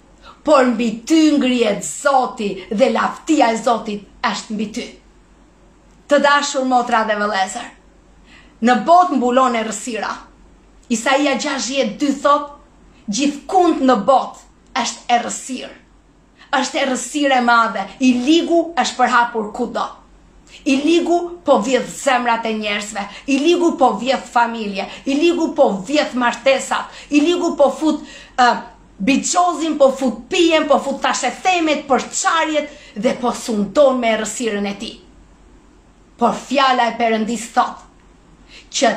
por mbi ty ngrihet Zoti dhe lavdia e Zotit është mbi ty. Të dashur motra dhe vëllezër, në botë mbulon errësira. Isaia gjashtëdhjetë dy thotë, Gjithkund në botë është errësirë. Është errësirë e madhe, i ligu është përhapur kudo. I ligu po vjedh zemrat e njerëzve, i ligu po vjedh familje, i ligu po vjedh martesat, i ligu po fut bixhozin, po fut pijen, po fut thashethemet, përçarjet dhe po sundon me errësirën e tij. Por fjala e Perëndisë thotë që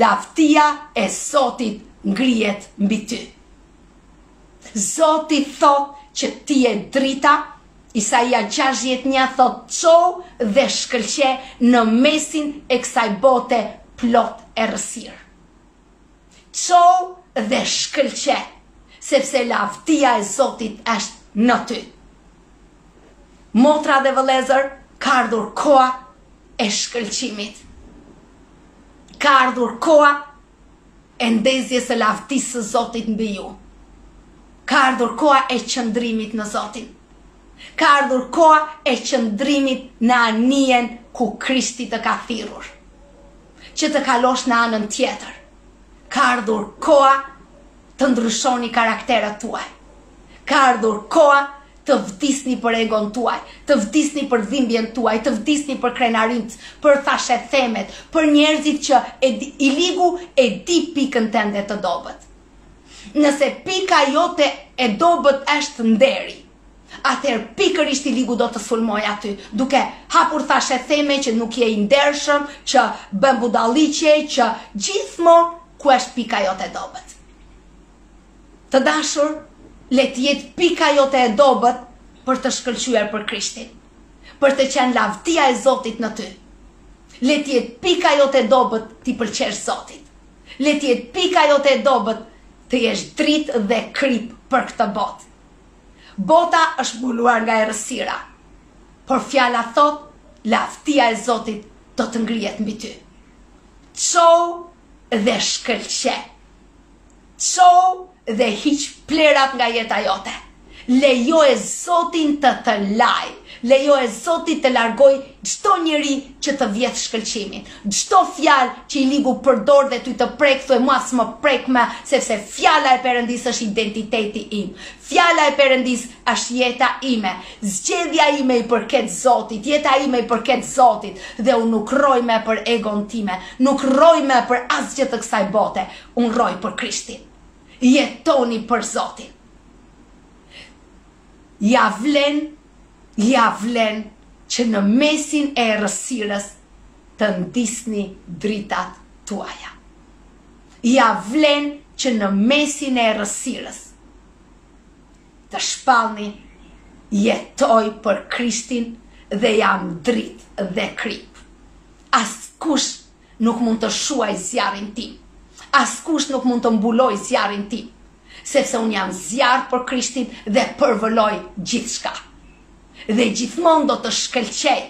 lavdia e Zotit ngrihet mbi ty. Zoti thotë që ti je drita, Isaia gjashtëdhjetë një thotë çou dhe shkëlqe në mesin e kësaj bote plot errësirë. Çou dhe shkëlqe, sepse lavdia e Zotit është në ty. Motra dhe vëllezër, ka ardhur koha e shkëlqimit. Ka ardhur koha e ndezjes së lavdisë së Zotit mbi ju. Ka ardhur koha e qëndrimit në Zotin. Ka ardhur koha e qëndrimit në anijen ku Krishti të ka thirrur. Që të kalosh në anën tjetër. Ka ardhur koha të ndryshoni karakteret tuaja. Ka ardhur koha Të vdisni për egon tuaj, të vdisni për dhimbjen tuaj, të vdisni për krenarinë, për thashethemet, për njerëzit që i ligu e di pikën tënde të dobët. Nëse pika jote e dobët është nderi, atëherë pikërisht i ligu do të sulmojë aty, duke hapur thashetheme që nuk je i ndershëm, që bën budallëqe, që gjithmonë ku është pika jote e dobët. Të dashur, le të jetë pika jote e dobët për të shkëlqyer për Krishtin, për të qenë lavdia e Zotit në ty. Le të jetë pika jote e dobët t'i pëlqesh Zotit. Le të jetë pika jote e dobët të jesh dritë dhe kripë për këtë botë. Bota është mbuluar nga errësira, por fjala thotë lavdia e Zotit do të ngrihet mbi ty. Çou dhe shkëlqe! Çou dhe hiq plehrat nga jeta jote. Lejoje Zotin të të lajë. Lejoje Zotin të largojë çdo njeri që të vjedh shkëlqimin. Çdo fjalë që i ligu përdor dhe ty të prek, thuaj mua s'më prek më, sepse fjala e Perëndisë është identiteti im. Fjala e Perëndisë është jeta ime. Zgjedhja ime i përket Zotit, jeta ime i përket Zotit dhe unë nuk rroj më për egon time, nuk rroj më për asgjë të kësaj bote. Unë rroj për Krishtin. Jetoni për Zotin. Ja vlen, ja vlen që në mesin e errësirës të ndizni dritat tuaja. Ja vlen që në mesin e errësirës të shpallni jetoj për Krishtin dhe jam dritë dhe krip. Askush Nuk mund të shuajë zjarrin tim. Askush nuk mund të mbulojë zjarrin tim, sepse unë jam zjarr për Krishtin dhe përvëloj gjithçka. Dhe gjithmonë do të shkëlqej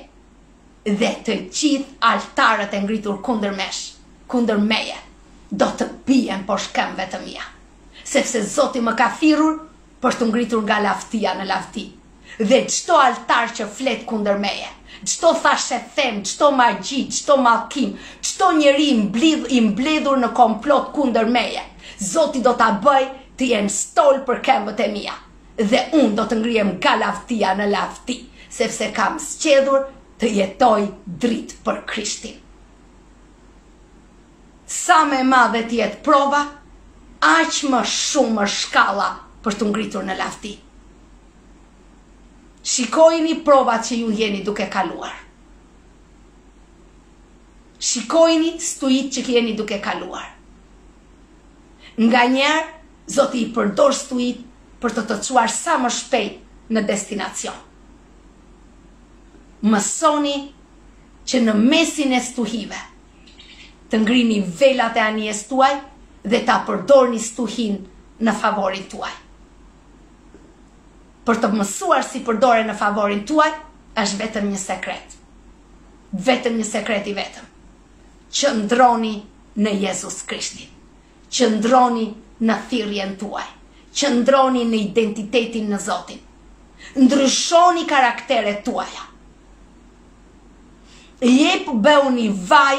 dhe të gjithë altarët e ngritur kundër mesh, kundër meje, do të bien poshtë këmbëve të mia. Sepse Zoti më ka thirrur për t'u ngritur nga lavdia në lavdi, dhe çdo altar që flet kundër meje, çdo thashethem, çdo magji, çdo mallkim, çdo njeri i mbledhur në komplot kundër meje, Zoti do ta bëjë të jenë stol për këmbët e mia, dhe unë do të ngrihem nga lavdia në lavdi, sepse kam zgjedhur të jetoj dritë për Krishtin. Sa më e madhe të jetë prova, aq më shumë është shkalla për t'u ngritur në lavdi. Shikojini provat që ju jeni duke kaluar. Shikojini stuhitë që jeni duke kaluar. Nganjëherë Zoti i përdor stuhitë për të të çuar sa më shpejt në destinacion. Mësoni që në mesin e stuhive Të ngrini velat e anijes tuaj dhe ta përdorni stuhinë në favorin tuaj. Për të mësuar si përdoren në favorin tuaj, është vetëm një sekret. Vetëm një sekret i vetëm. Qëndroni në Jezus Krishtin. Qëndroni në thirrjen tuaj. Qëndroni në identitetin në Zotin. Ndryshoni karakteret tuaja. Jep bëuni vaj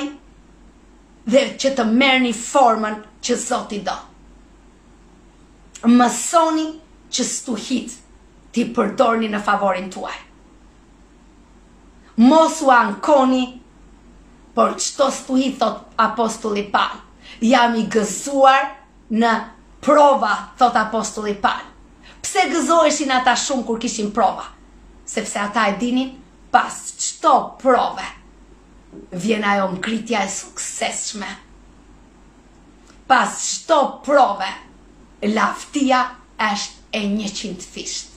dhe që të merrni formën që Zoti do. Mësoni që stuhitë t'i përdorni në favorin tuaj. Mos u ankoni, por çdo stuhi thotë apostulli Pal, jam i gëzuar në prova, thotë apostulli Pal. Pse gëzoheshin ata shumë kur kishin prova? Sepse ata e dinin Pas çdo prove vjen ajo ngritja e suksesshme. Pas çdo prove lavdia është e njëqindfishtë.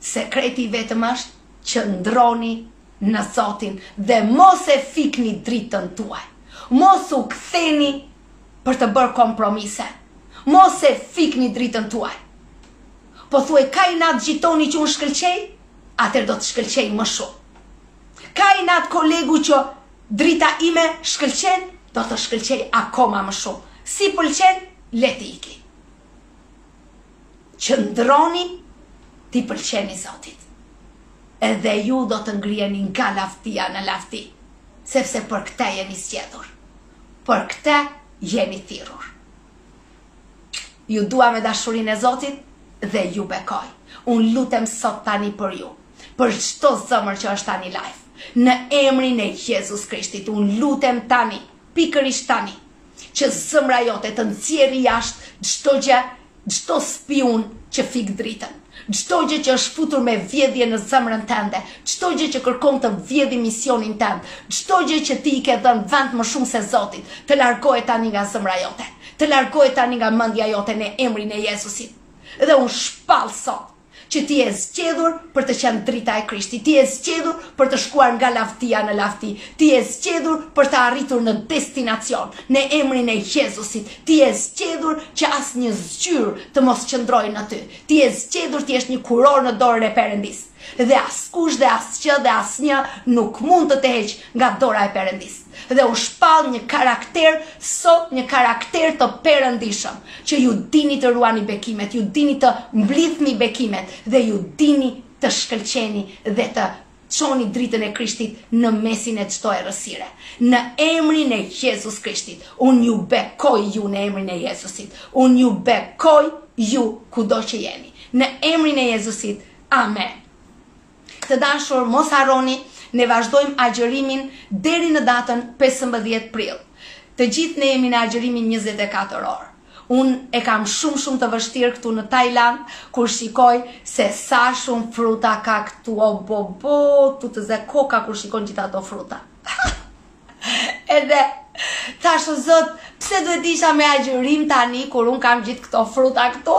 Sekreti i vetëm është qëndroni në Zotin dhe mos e fikni dritën tuaj. Mos u ktheni për të bërë kompromise. Mos e fikni dritën tuaj. Po thuaj ka inat gjitoni që unë shkëlqej? Atëherë do të shkëlqej më shumë. Ka inat kolegu që drita ime shkëlqen? Do të shkëlqej akoma më shumë. S'i pëlqen, le të iki. Qëndroni t'i pëlqeni Zotit. Edhe ju do të ngriheni nga lavdia në lavdi, sepse për këtë jeni zgjedhur. Për këtë jeni thirrur. Ju dua me dashurinë e Zotit dhe ju bekoj. Unë lutem sot tani për ju, për çdo zëmër që është tani live. Në emrin e Jezus Krishtit, unë lutem tani, pikërisht tani, që zëmra jote të nxjerri jashtë çdo gjë, çdo spiun që fik dritën. Çdo gjë që është futur me vjedhje në zemrën tënde, çdo gjë që kërkon të vjedhë misionin tënd, çdo gjë që ti i ke dhënë vend më shumë se Zotit, të largohet tani nga zëmra jote. Të largohet tani nga mendja jote në emrin e Jezusit. Dhe unë shpall sot që ti je zgjedhur për të qenë drita e Krishtit, ti je zgjedhur për të shkuar nga lavdia në lavdi, ti je zgjedhur për të arritur në destinacion, në emrin e Jezusit, ti je zgjedhur që asnjë zgjyrë të mos qëndrojë në ty, Ti je zgjedhur të jesh një kurorë në dorën e Perëndisë, dhe askush dhe asgjë dhe asnjë nuk mund të të heqë nga dora e Perëndisë. Dhe u shpall një karakter sot, një karakter të perëndishëm, që ju dini të ruani bekimet, ju dini të mblidhni bekimet dhe ju dini të shkëlqeni dhe të Çoni dritën e Krishtit në mesin e çdo errësire. Në emrin e Jezus Krishtit, unë ju bekoj ju në emrin e Jezusit. Unë ju bekoj ju kudo që jeni. Në emrin e Jezusit, amen. Të dashur, mos harroni, ne vazhdojmë agjërimin deri në datën 15 prill. Të gjithë ne jemi në agjërimin 24 orë. Unë e kam shumë shumë të vështirë këtu në Tajlandë kur shikoj se sa shumë fruta ka këtu o bo bo të të zë koka kur shikon gjithë ato fruta. Edhe thashë o Zot pse duhet të isha me agjërim tani kur unë kam gjithë këto fruta këtu.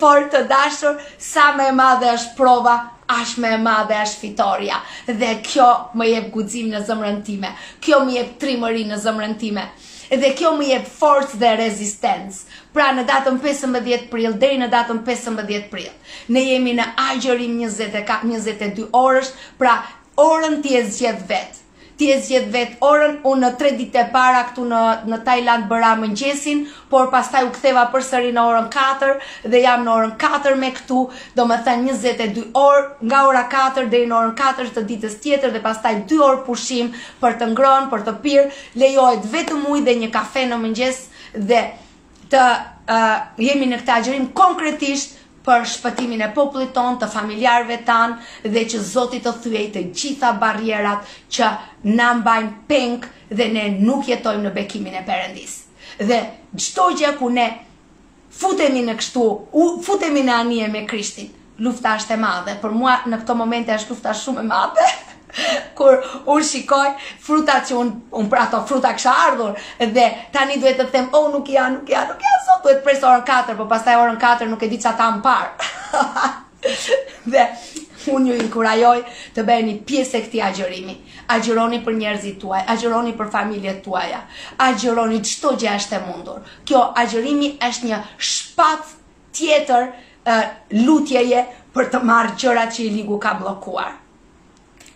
Por të dashur, sa më e madhe është prova, aq më e madhe është fitorja. Dhe kjo më jep guxim në zemrën time. Kjo më jep trimëri në zemrën time. Dhe kjo më jep forcë dhe rezistencë. Pra në datën 15 pril, deri në datën 15 pril. Ne jemi në agjërim 22 orësh, pra orën ti e zgjedh vetë. Ti e zgjedh vetë orën, unë në tre ditët e para këtu në në Tajlandë bëra mëngjesin, por pastaj u ktheva përsëri në orën katër dhe jam në orën katër edhe këtu, domethënë njëzet e dy orë, nga ora katër deri në orën katër të ditës tjetër dhe pastaj dy orë pushim për të ngrënë, për të pirë, lejohet vetëm ujë dhe një kafe në mëngjes dhe të jemi në këtë agjërim konkretisht për shpëtimin e popullit tonë, të familjarëve tanë dhe që Zoti të thyejë të gjitha barrierat që na mbajnë peng dhe ne nuk jetojmë në bekimin e Perëndisë. Dhe çdo gjë kur ne futemi në kështu, futemi në anije me Krishtin, Lufta është e madhe, për mua në këto momente është lufta shumë e madhe, kur unë shikoj frutat që unë, unë për ato fruta kisha ardhur, dhe tani duhet të them, o, oh, nuk janë, nuk janë, nuk janë, sot duhet të pres orën 4, po pastaj orën 4 nuk e di ça të ha më parë. dhe unë ju inkurajoj të bëheni pjesë e këtij agjërimi. Agjëroni për njerëzit tuaj, agjëroni për familjet tuaja, agjëroni çdo gjë është e mundur. Kjo agjërimi është një shpatë tjetër lutjeje për të marrë gjërat që i ligu ka bllokuar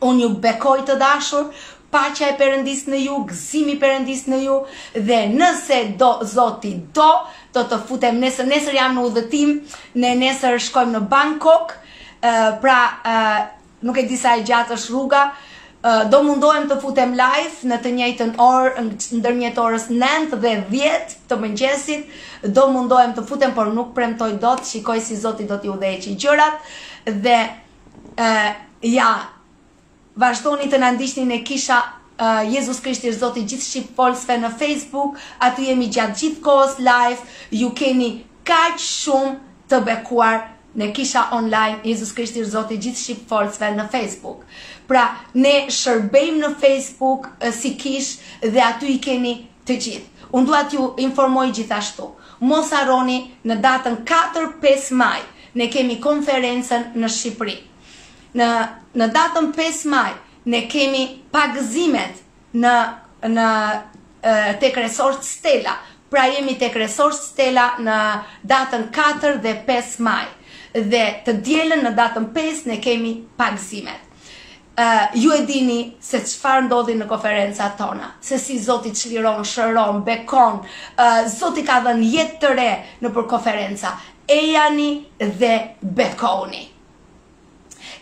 unë ju bekoj të dashur paqja e perëndisë në ju gëzimi i perëndisë në ju dhe nëse do zoti do do të futem nesër nesër jam në udhëtim ne nesër shkojmë në Bangkok pra Nuk e di sa e gjatë është rruga. Do mundohem të futem live në të njëjtën orë ndërmjet orës nëntë dhe dhjetë të mëngjesit. Do mundohem të futem, por nuk premtoj dot, shikoj si Zoti do t'i udhëheqë gjërat dhe ja vazhdoni të na ndiqni në kisha Jezus Krishti është Zoti i gjithë shqipfolësve në Facebook, aty jemi gjatë gjithë kohës live, ju jeni kaq shumë të bekuar Ne Kisha Online Jezus Krishti është Zoti i gjithë shqipfolësve në Facebook. Pra, ne shërbejmë në Facebook si kishë dhe aty i keni të gjithë. Unë dua t'ju informoj gjithashtu. Mos harroni në datën 4-5 maj ne kemi konferencën në Shqipëri. Në në datën 5 maj ne kemi pagëzimet Në, në tek Resort Stella. Pra jemi tek Resort Stella në datën katër dhe pesë maj. Dhe të dielën në datën pesë ne kemi pagëzimet. Ë ju e dini se çfarë ndodhi në konferencat tona, se si Zoti çliron, shëron, bekon, ë Zoti ka dhënë jetë të re nëpër konferenca. Ejani dhe bekohuni.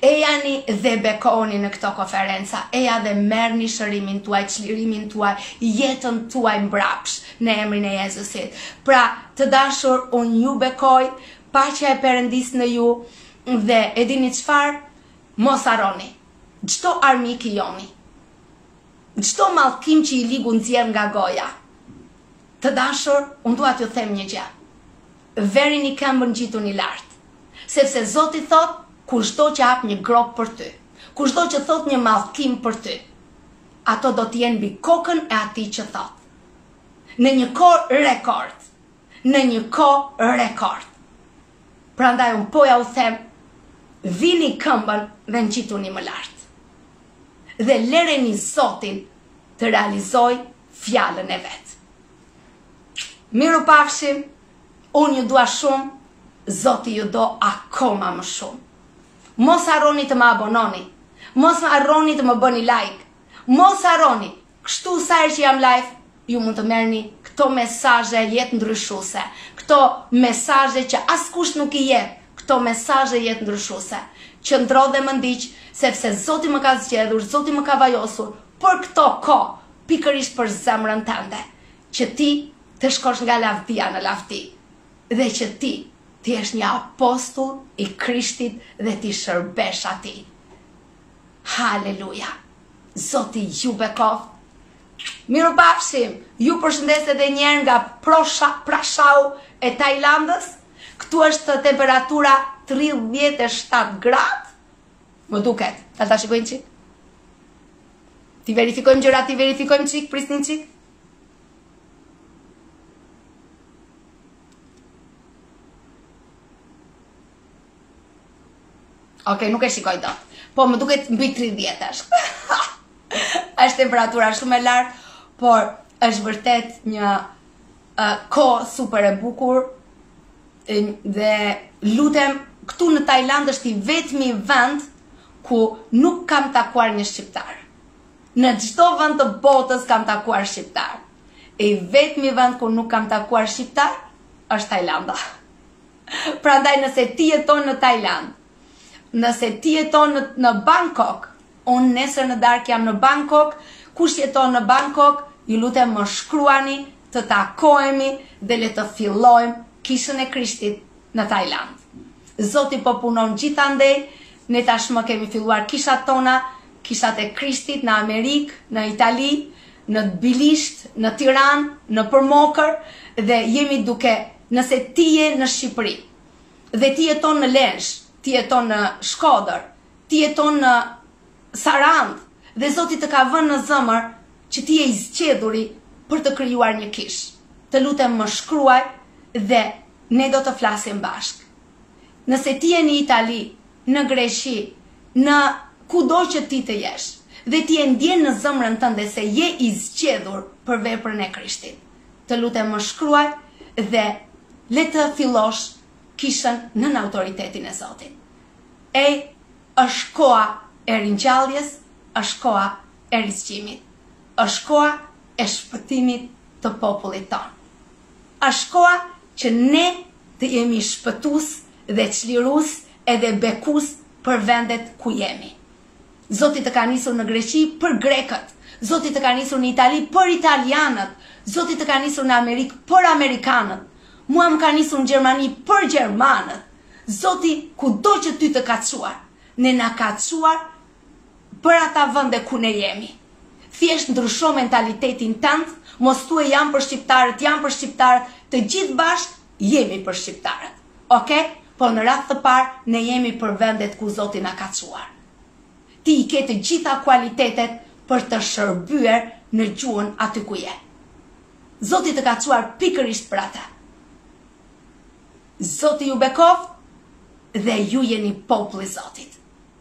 Ejani dhe bekohuni në këto konferenca, eja dhe merrni shërimin tuaj, çlirimin tuaj, jetën tuaj mbrapsh në emrin e Jezusit. Pra, të dashur, unë ju bekoj, paqja e Perëndisë në ju dhe e dini çfarë? Mos harroni, çdo armik i joni, çdo mallkim që i ligu nxjerr nga goja. Të dashur, unë dua t'ju them një gjë. Verini këmbën ngjituni lart. Sepse Zoti thotë, Kushdo që hap një gropë për ty, kushdo që thotë një mallkim për ty, ato do të jenë mbi kokën e atij që thotë. Në një kohë rekord. Në një kohë rekord. Prandaj unë po jua them, vini këmbën dhe ngjituni më lart. Dhe lereni Zotin të realizojë fjalën e vet. Mirupafshim, unë ju dua shumë, Zoti ju do akoma më shumë. Mos harroni të më abononi, mos harroni të më bëni like, mos harroni, kështu sa herë që jam live, ju mund të merrni këto mesazhe jetëndryshuese, këto mesazhe që askush nuk i jep, këto mesazhe jetëndryshuese. Qëndro dhe më ndiq, sepse Zoti më ka zgjedhur, Zoti më ka vajosur për këto kohë, pikërisht për zemrën tënde. që ti të shkosh nga lavdia në lavdi dhe që ti të jesh një apostull i Krishtit dhe t'i shërbesh Atij. Haleluja! Zoti ju bekoftë! Mirupafshim, ju përshëndes edhe një herë nga Prosha, Prashau e Tajlandës. Këtu është temperatura 37 gradë. Më duket, ta ta shikojmë çik. T'i verifikojmë gjërat, t'i verifikojmë çik, prisni çik. Ok, nuk e shikoj dot. Po më duket mbi 30 tash. Është temperatura shumë e lartë, por është vërtet një uh, kohë super e bukur dhe lutem këtu në Tajlandë është i vetmi vend ku nuk kam takuar një shqiptar. Në çdo vend të botës kam takuar shqiptarë. I vetmi vend ku nuk kam takuar shqiptar është Tajlanda. Prandaj nëse ti jeton në Tajlandë, nëse ti jeton në, në Bangkok, unë nesër në darkë jam në Bangkok, kush jeton në Bangkok, ju lutem më shkruani, të takohemi dhe le të fillojmë kishën e Krishtit në Tajland. Zoti po punon gjithandej, ne tashmë kemi filluar kishat tona, kishat e Krishtit në Amerikë, në Itali, në Bilisht, në Tiranë, në Përmokër dhe jemi duke Nëse ti je në Shqipëri dhe ti jeton në Lezhë, ti jeton në Shkodër, ti jeton në Sarandë dhe Zoti të ka vënë në zemër që ti je i zgjedhuri për të krijuar një kishë. Të lutem më shkruaj dhe Ne do të flasim bashkë. Nëse ti je në Itali, në Greqi, në kudo që ti të jesh, dhe ti e ndjen në zemrën tënde se je i zgjedhur për veprën e Krishtit, të lutem më shkruaj dhe le të fillosh kishën nën autoritetin e Zotit. Ej, është koha e ringjalljes, është koha e rizgjimit. Është koha e shpëtimit të popullit tonë. Është koha që ne të jemi shpëtues dhe çlirues edhe bekues për vendet ku jemi. Zoti të ka nisur në Greqi për grekët, Zoti të ka nisur në Itali për italianët, Zoti të ka nisur në Amerikë për amerikanët, mua më ka nisur në Gjermani për gjermanët, Zoti kudo që ty të ka çuar, ne na ka çuar Për ata vende ku ne jemi. Thjesht ndrysho mentalitetin tënd, mos thuaj jam për shqiptarët, jam për shqiptarët, të gjithë bashkë jemi për shqiptarët. Ok? Po në radhë të parë ne jemi për vendet ku Zoti na ka çuar. Ti i ke të gjitha kualitetet për të shërbyer në gjuhën aty ku je. Zoti të ka çuar pikërisht për atë. Zoti ju bekoftë dhe ju jeni populli i Zotit.